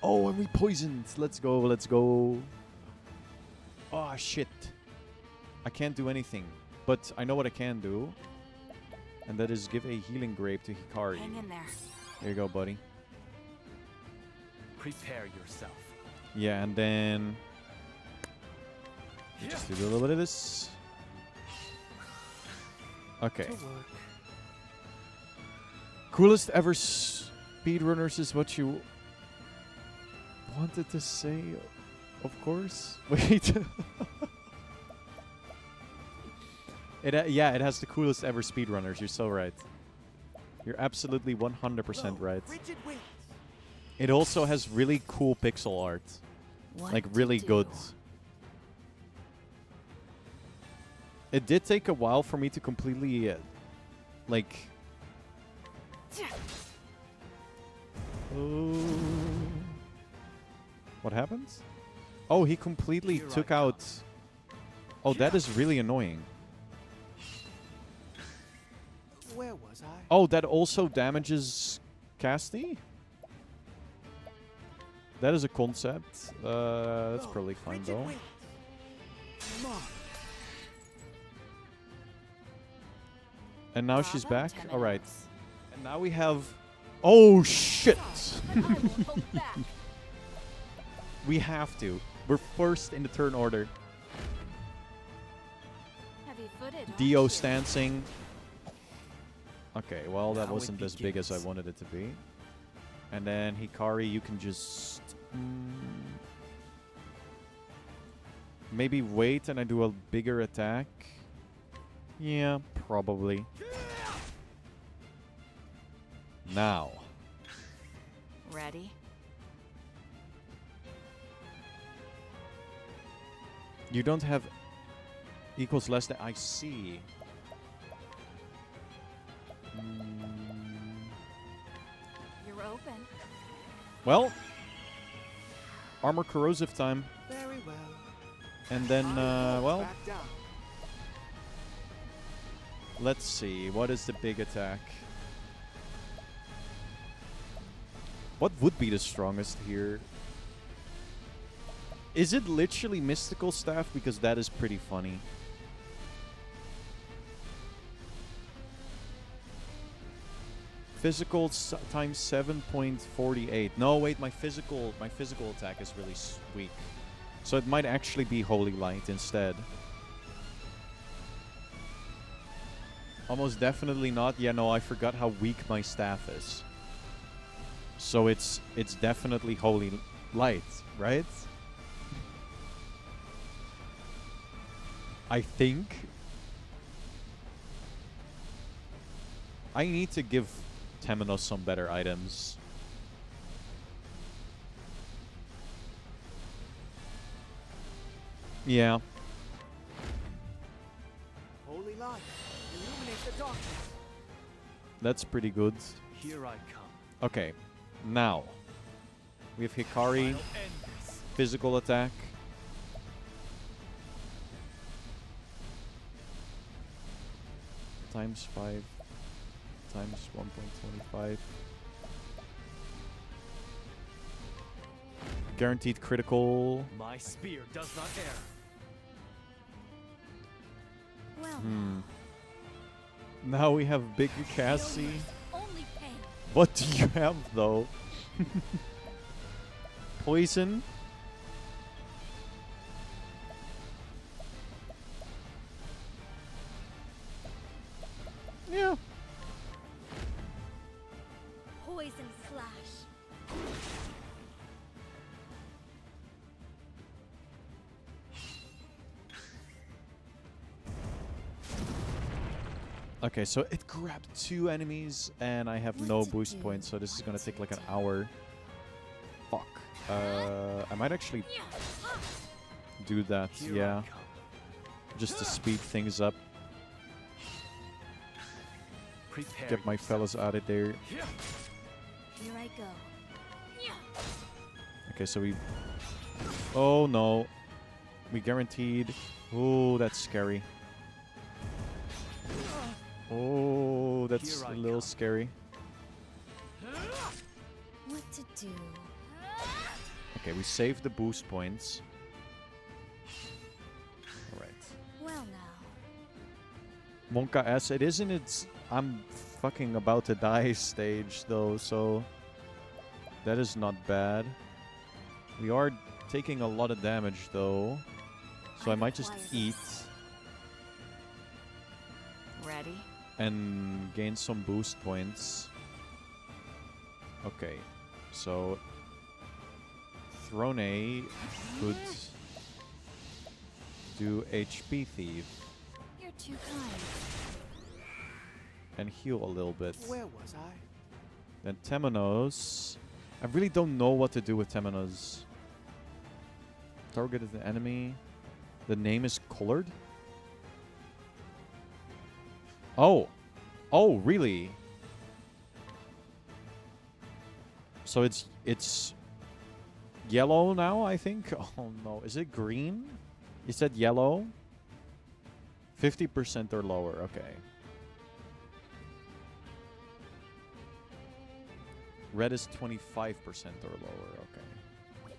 Oh, and we poisoned. Let's go. Let's go. Oh shit. I can't do anything, but I know what I can do, and that is give a healing grape to Hikari. Hang in there. There you go, buddy. Prepare yourself. Yeah, and then just do a little bit of this. Okay. To. Coolest ever speedrunners is what you wanted to say, of course. [LAUGHS] Wait. it ha- yeah, it has the coolest ever speedrunners. You're so right. You're absolutely 100% right. It also has really cool pixel art. What like really good. It did take a while for me to completely uh, like Oh. What happens? Oh, he completely Here I took come. out. Oh, that is really annoying. Where was I? Oh, that also damages Castti? That is a concept. Uh, that's No, probably fine though. Come on. And now she's back. All right. And now we have. Oh shit! [LAUGHS] we have to. We're first in the turn order. Heavy-footed. aren't Dio stancing. Okay, well that Now wasn't as big as I wanted it to be. And then Hikari, you can just mm, maybe wait and I do a bigger attack. Yeah, probably. Now, Ready? You don't have equals less than I see. Mm, You're open. well, armor corrosive time, Very well. and then uh, well. Let's see. What is the big attack? What would be the strongest here? Is it literally mystical staff? Because that is pretty funny. Physical times 7.48. No, wait, my physical my physical attack is really weak. So it might actually be Holy Light instead. Almost definitely not. Yeah, no, I forgot how weak my staff is. So it's it's definitely holy light, right? I think I need to give Temenos some better items. Yeah. Holy light, illuminate the darkness. That's pretty good. Here I come. Okay, now we have Hikari, I'll end this. physical attack. Times 5 times 1.25. Guaranteed critical. My spear does not err. Well, Hmm. Now we have Big Castti. failure is only pain. What do you have though? [LAUGHS] Poison. Yeah. Poison slash. Okay, so it grabbed two enemies and I have What no boost do, points, so this is gonna take like an hour. Fuck. Uh, I might actually do that, Here yeah, just to speed things up, Prepare get my yourself. fellas out of there. Here I go. Okay, so we... Oh no. We guaranteed. Oh, that's scary. Oh, that's a little come. scary. What to do? Okay, we saved the boost points. Alright. Well now. monkaS, it isn't its I'm fucking about to die stage though, so that is not bad. We are taking a lot of damage though. So I I might just eat this. Ready? and gain some boost points. Okay. So Throné could do HP thief You're too kind. And heal a little bit. Where was I? Then Temenos. I really don't know what to do with Temenos. Target is the enemy. The name is colored. Oh. Oh, really? So it's it's yellow now, I think. [LAUGHS] Oh no, is it green? You said yellow? 50% or lower. Okay. Red is 25% or lower. Okay.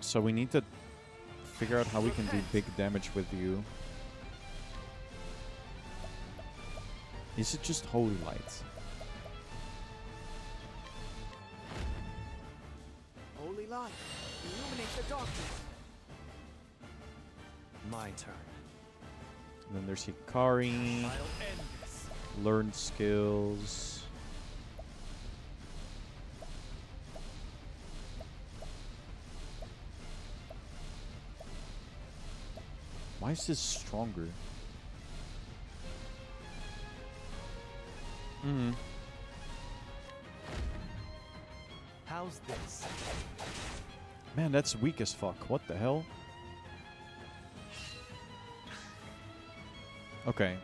So we need to figure out how we can do big damage with you. Is it just holy light? Holy light, illuminate the darkness. My turn. And then there's Hikari. I'll end this. Learn skills. Why is this stronger? Hmm. How's this? Man, that's weak as fuck. What the hell? Okay.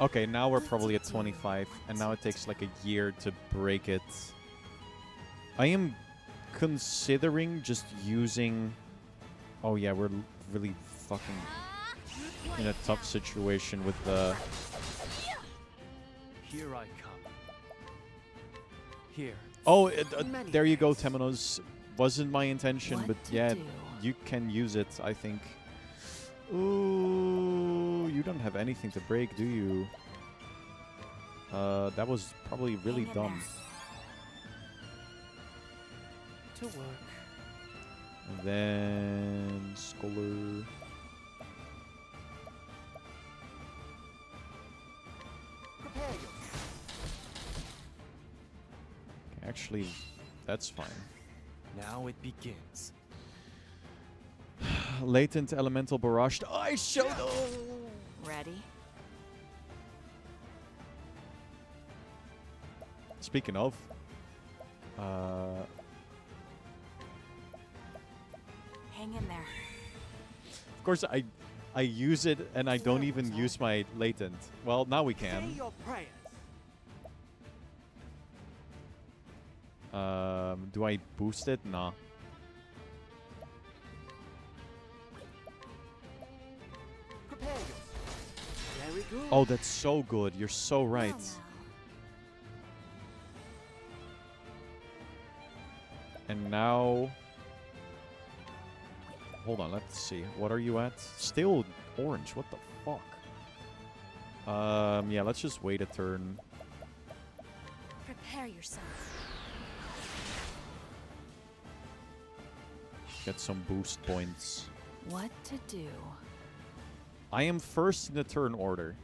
Okay, now we're probably at 25, and now it takes like a year to break it. I am considering just using... Oh yeah, we're really fucking in a tough situation with the... Here I come. Here. Oh, it, uh, there you go. Temenos. Wasn't my intention, What but yeah, do? you can use it, I think. Ooh, you don't have anything to break, do you? Uh, that was probably really dumb. To work. And then Scholar. Prepare yourself. Okay, actually, that's fine. Now it begins. [SIGHS] Latent elemental barrage. I showed. Ready? Speaking of, uh, Hang in there. of course I, I use it and I don't even use my latent. Well, now we can. Um, do I boost it? Nah. Prepare yourself. Very good. Oh, that's so good. You're so right. And now... Hold on, let's see. What are you at? Still orange. What the fuck? Um, yeah, let's just wait a turn. Prepare yourself. Get some boost points. What to do? I am first in the turn order.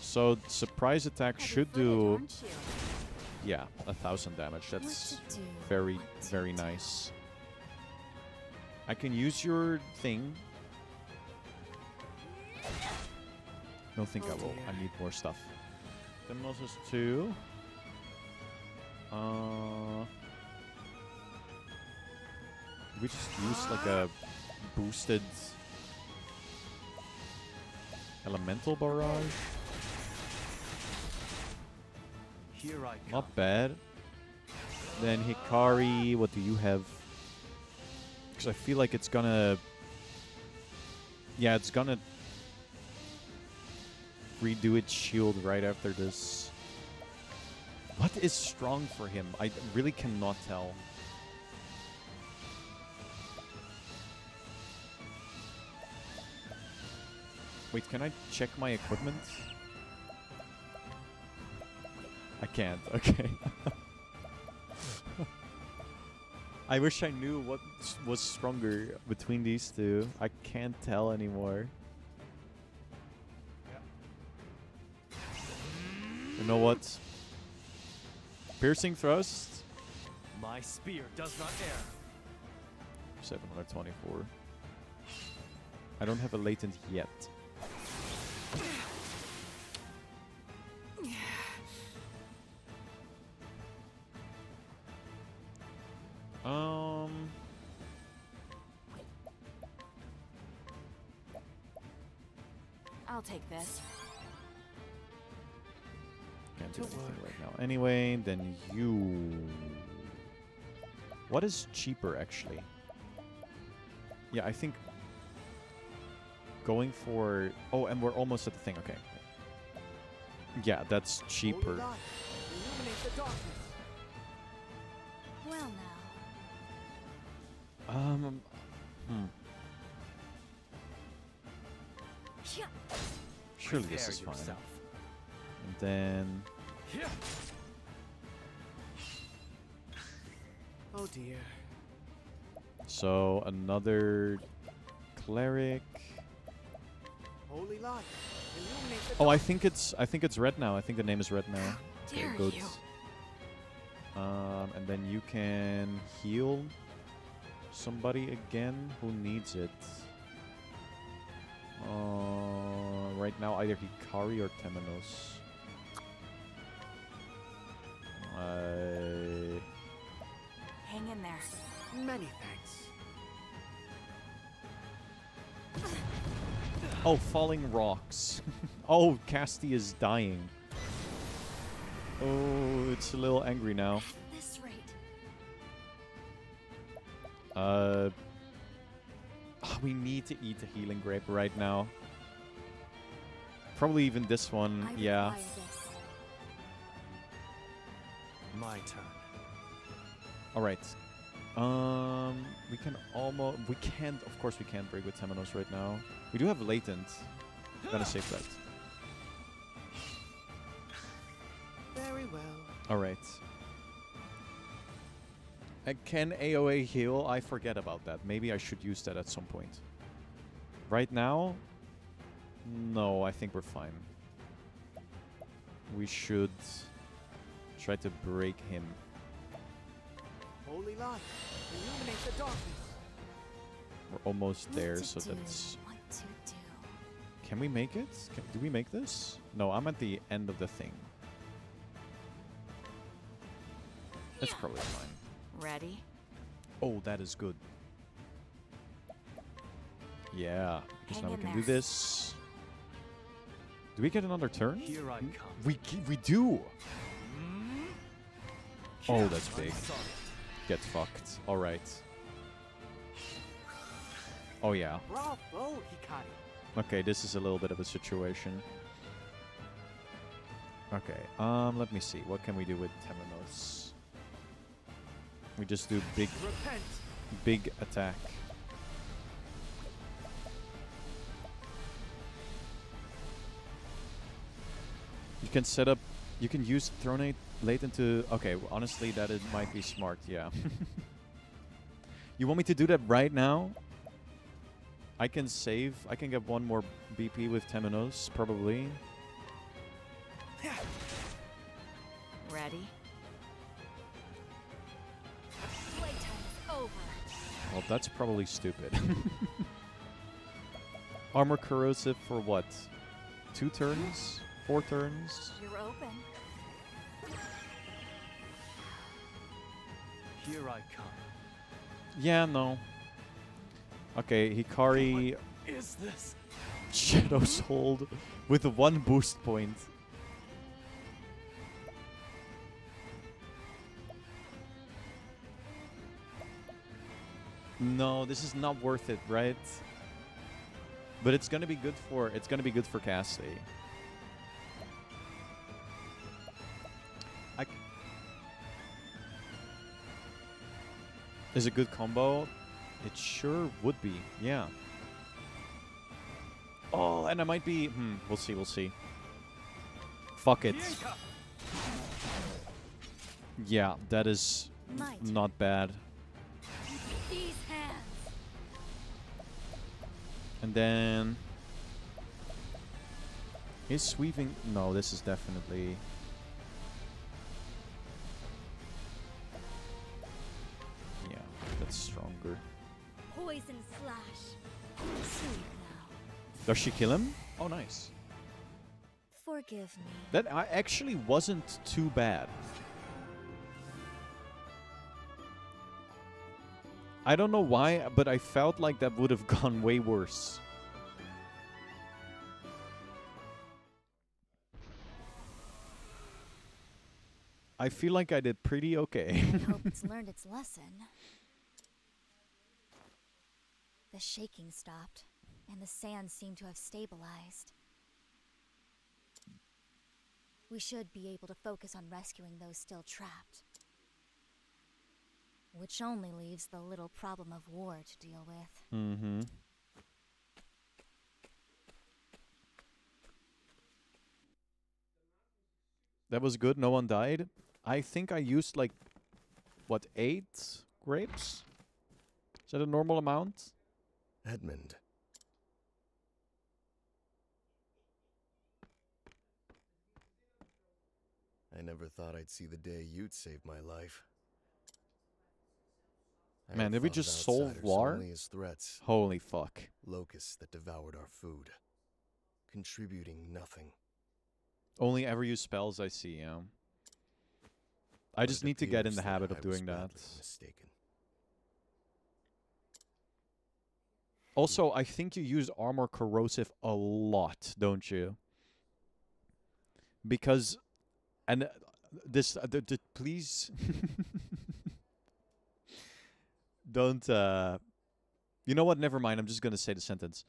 So surprise attack should do yeah a thousand damage. That's what to do? very very nice. I can use your thing. Don't think I Oh will. dear. I need more stuff. Demosis two. Uh, we just use like a boosted elemental barrage. Not bad. Then Hikari, what do you have? Because I feel like it's gonna... Yeah, it's gonna redo its shield right after this. What is strong for him? I really cannot tell. Wait, can I check my equipment? I can't, [LAUGHS] okay. I wish I knew what was stronger between these two. I can't tell anymore. You know what? Piercing thrust, My spear does not err. 724. I don't have a latent yet. What is cheaper actually? Yeah, I think going for. Oh, and we're almost at the thing. Okay. Yeah, that's cheaper. Holy light, illuminate the darkness. Well now. Um. Hmm. Yeah. Surely this is fine. yourself. And then. Oh dear. So another cleric. Holy light, Oh, I think it's I think it's red now. I think the name is red now. Okay, Dare good. you. Um, and then you can heal somebody again who needs it. Uh, right now, either Hikari or Temenos. Uh, Hang in there. Many thanks. oh, falling rocks. [LAUGHS] oh, Castti is dying. Oh, it's a little angry now. At this rate. Uh, ah, we need to eat a healing grape right now. Probably even this one. I yeah. this. My turn. All right. Um, we can almost. We can't. Of course, we can't break with Temenos right now. We do have latent. I'm gonna save that. Very well. All right. Uh, can AOA heal? I forget about that. Maybe I should use that at some point. Right now, no. I think we're fine. We should try to break him. Holy light, illuminate the darkness. We're almost there, so do, that's. What to do. Can we make it? Can, do we make this? No, I'm at the end of the thing. That's probably fine. Ready? Oh, that is good. Yeah, because now we in can do this. Do we get another turn? Here I Mm, come. We we do. Oh, that's I'm big. Get fucked. All right. Oh yeah. Bravo, Hikari. Okay, this is a little bit of a situation. Okay, um, let me see. What can we do with Temenos? We just do big, Repent. big attack. You can set up, you can use Thronate latent to, okay, well, honestly, that it might be smart, yeah. [LAUGHS] you want me to do that right now? I can save. I can get one more BP with Temenos, probably. Ready? Playtime is over. Well, that's probably stupid. [LAUGHS] Armor corrosive for what? Two turns? Four turns? You're open. Here I come. Yeah, no. Okay, Hikari. What is this? Shadow's [LAUGHS] hold with one boost point. No, this is not worth it, right? But it's gonna be good for it's gonna be good for Castti. Is a good combo. It sure would be. Yeah. Oh, and I might be. Hmm. We'll see. We'll see. Fuck it. Yeah, that is not bad. These hands. And then is sweeping. No, this is definitely. That's. Poison slash. Does she kill him? Oh, nice. Forgive me. That actually wasn't too bad. I don't know why, but I felt like that would have [LAUGHS] gone way worse. I feel like I did pretty okay. [LAUGHS] I hope it's learned its lesson. The shaking stopped, and the sand seemed to have stabilized. We should be able to focus on rescuing those still trapped. Which only leaves the little problem of war to deal with. mm-hmm. That was good. No one died. I think I used like what eight grapes? Is that a normal amount? Edmund. I never thought I'd see the day you'd save my life. I Man, did we just solve war? Threats, Holy fuck. locusts that devoured our food, contributing nothing. Only ever use spells I see, yeah. I But just need to get in the habit I of doing that. Mistaken. Also, I think you use armor corrosive a lot, don't you? Because, and uh, this, uh, th- th- please, [LAUGHS] don't. uh You know what? Never mind. I'm just gonna say the sentence.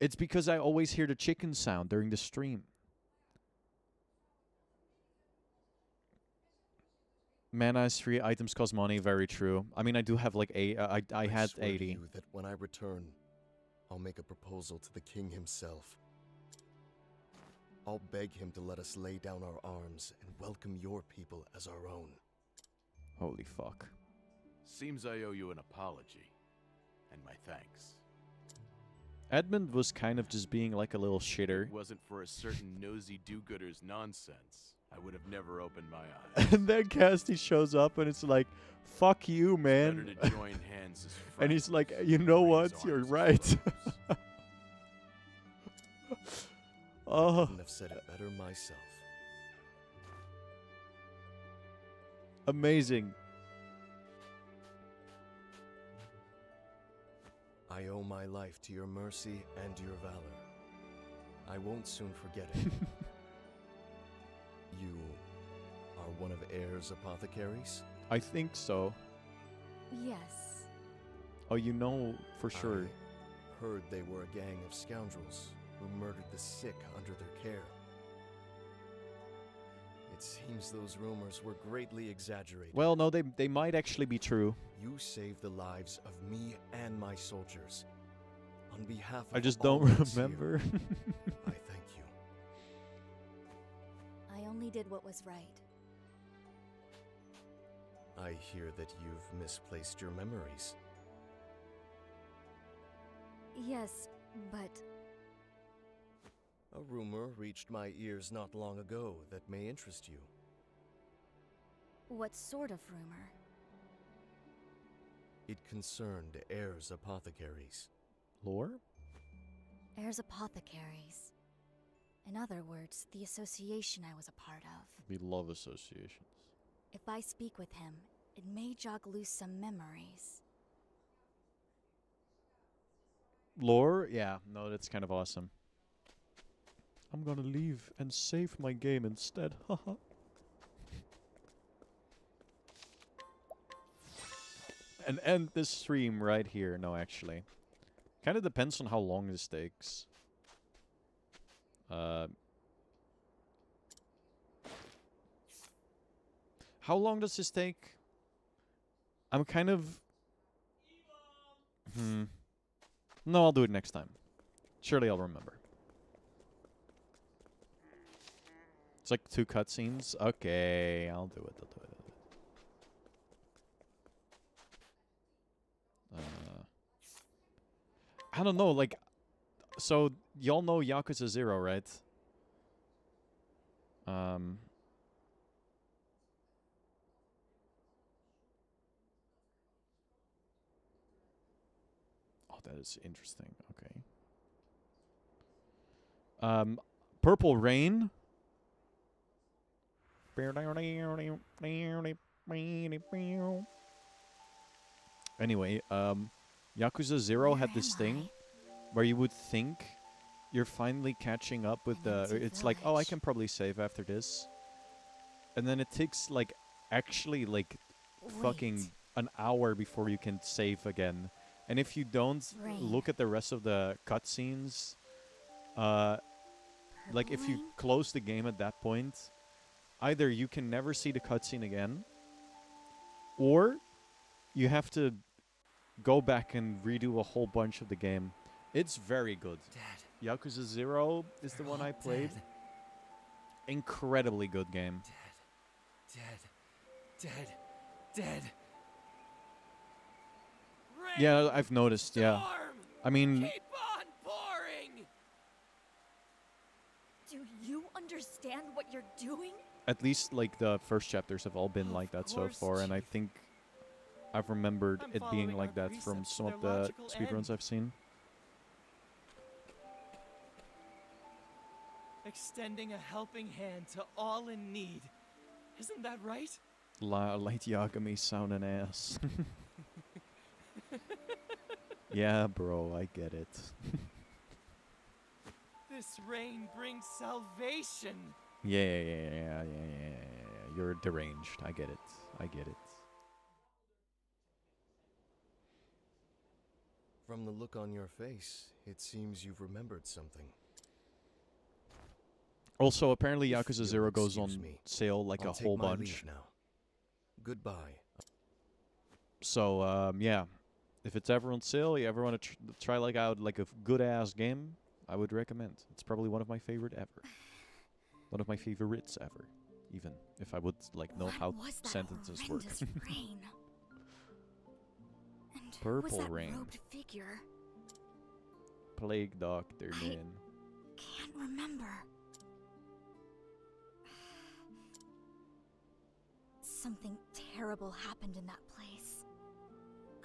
It's because I always hear the chicken sound during the stream. Mana is free. Items cost money. Very true. I mean, I do have like eight. Uh, I I had swear to eighty. you that when I return, I'll make a proposal to the king himself. I'll beg him to let us lay down our arms and welcome your people as our own. Holy fuck. Seems I owe you an apology. And my thanks. Edmund was kind of just being like a little shitter. it wasn't for a certain nosy do-gooder's nonsense, I would have never opened my eyes. [LAUGHS] and then Castti shows up and it's like, fuck you, man. to join [LAUGHS] hands as and he's like, you know what? You're right. foes." [LAUGHS] oh, Couldn't have said it better myself. amazing. I owe my life to your mercy and your valor. I won't soon forget it. You are one of Aeber's apothecaries? I think so. Yes. Oh, you know for sure. I heard they were a gang of scoundrels who murdered the sick under their care. It seems those rumors were greatly exaggerated. Well, no, they they might actually be true. You saved the lives of me and my soldiers. On behalf of I just don't [LAUGHS] those here, remember. I thank you. I only did what was right. I hear that you've misplaced your memories. Yes, but A rumor reached my ears not long ago that may interest you. what sort of rumor? It concerned Aeber's apothecaries. Lore? Aeber's Apothecaries. In other words, the association I was a part of. We love associations. If I speak with him, it may jog loose some memories. Lore? Yeah, no, that's kind of awesome. I'm gonna leave and save my game instead. [LAUGHS] Haha. and end this stream right here. No, actually. Kind of depends on how long this takes. Uh, how long does this take? I'm kind of... Hmm. No, I'll do it next time. Surely I'll remember. It's like two cutscenes. Okay, I'll do it. I'll do it. I'll do it. Uh, I don't know. Like, so y'all know Yakuza Zero, right? Um. Oh, that is interesting. Okay. Um, Purple Rain. Anyway, um, Yakuza Zero had this thing where you would think you're finally catching up with the. It's like, oh, I can probably save after this, and then it takes like actually like fucking an hour before you can save again. And if you don't Rain. look at the rest of the cutscenes, uh, like if you close the game at that point, either you can never see the cutscene again, or you have to go back and redo a whole bunch of the game. It's very good. Dad. Yakuza Zero is the They're one I played. Dead. Incredibly good game. Dead. Dead. Dead. Rain, Yeah, I've noticed. Yeah, I mean, Keep on pouring. Do you understand what you're doing? at least like the first chapters have all been Of like that so far, and I think I've remembered I'm it being like that from some of the logical speedruns. I've seen. Extending a helping hand to all in need. Isn't that right? La Light Yagami sound an ass. [LAUGHS] yeah, bro, I get it. This rain brings salvation. yeah, yeah, yeah, yeah, yeah, yeah, yeah, yeah. You're deranged. I get it. I get it. From the look on your face, it seems you've remembered something. Also, apparently Yakuza Zero goes on me, sale like I'll a whole bunch. now. Goodbye. So um, yeah, if it's ever on sale, you ever want to tr- try like out like a good ass game, I would recommend. It's probably one of my favorite ever. One of my favorites ever, even if I would like know what how sentences work. [LAUGHS] rain? And Purple was that rain. figure? Plague Doctor, I- man. Can't remember. Something terrible happened in that place.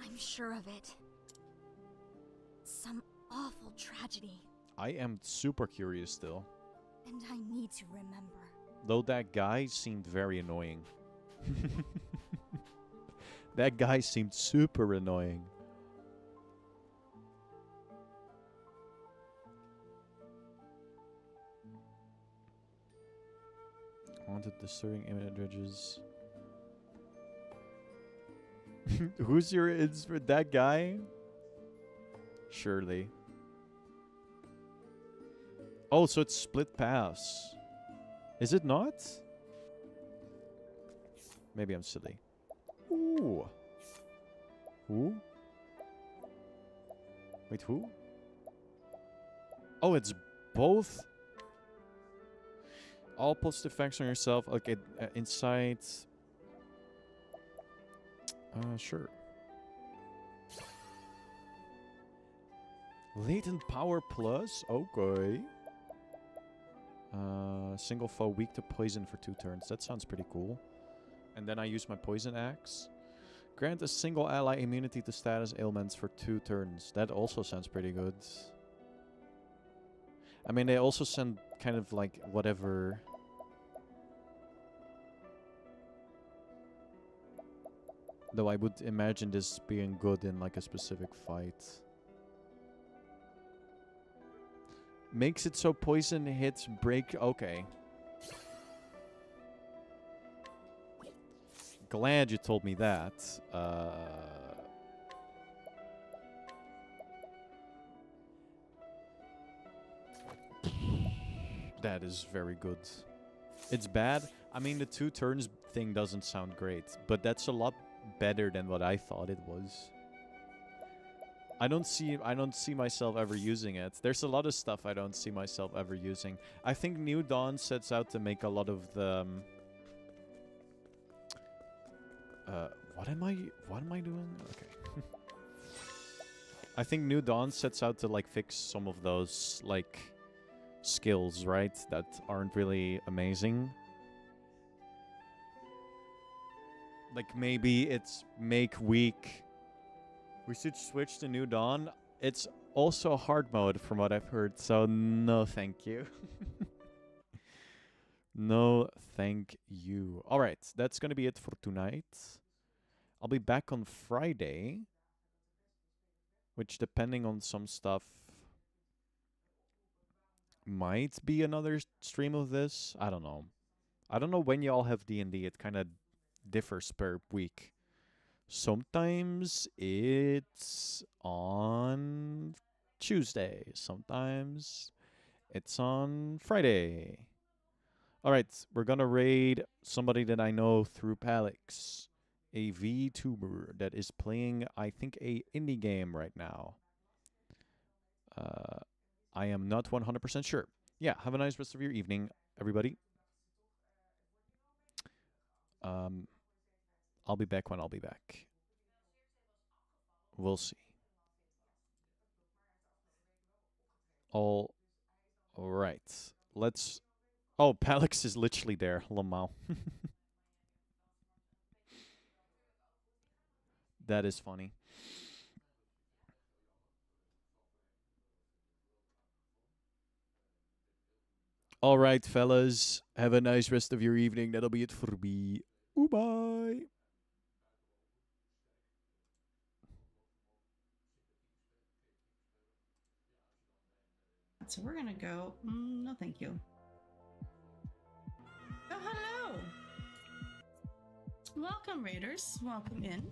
I'm sure of it. Some awful tragedy, I am super curious still. and I need to remember. Though that guy seemed very annoying. [LAUGHS] that guy seemed super annoying. Haunted disturbing images. [LAUGHS] Who's your for that guy? Surely. Oh, so it's split pass. Is it not? Maybe I'm silly. Ooh. Who? Wait, who? Oh, it's both. All positive effects on yourself. Okay, uh, inside. Uh, sure. Latent power plus. Okay. Uh, single foe weak to poison for two turns. That sounds pretty cool. And then I use my poison axe. Grant a single ally immunity to status ailments for two turns. That also sounds pretty good. I mean, they also send kind of like whatever. Though I would imagine this being good in like a specific fight. Makes it so poison hits break... Okay. Glad you told me that. Uh... That is very good. It's bad. I mean, the two turns thing doesn't sound great, but that's a lot better than what I thought it was. I don't see I don't see myself ever using it. There's a lot of stuff I don't see myself ever using. I think New Dawn sets out to make a lot of the um, uh what am I what am I doing? Okay. [LAUGHS] I think New Dawn sets out to like fix some of those like skills, right? That aren't really amazing. Like maybe it's make weak. We should switch to New Dawn. It's also hard mode from what I've heard, so no thank you. [LAUGHS] no thank you. Alright, that's gonna be it for tonight. I'll be back on Friday. Which depending on some stuff might be another stream of this. I don't know. I don't know when y'all have D&D. It kind of differs per week. Sometimes it's on Tuesday. Sometimes it's on Friday. All right, we're going to raid somebody that I know through Palix, a VTuber that is playing, I think, a indie game right now. Uh, I am not 100% sure. Yeah, have a nice rest of your evening, everybody. Um, I'll be back when I'll be back. We'll see. All right. Let's. Oh, [LAUGHS] Palix is literally there. Lamau. [LAUGHS] that is funny. All right, fellas. Have a nice rest of your evening. That'll be it for me. Ooh, Bye. So we're gonna go. Mm, no, thank you. Oh, hello. Welcome, Raiders. Welcome in.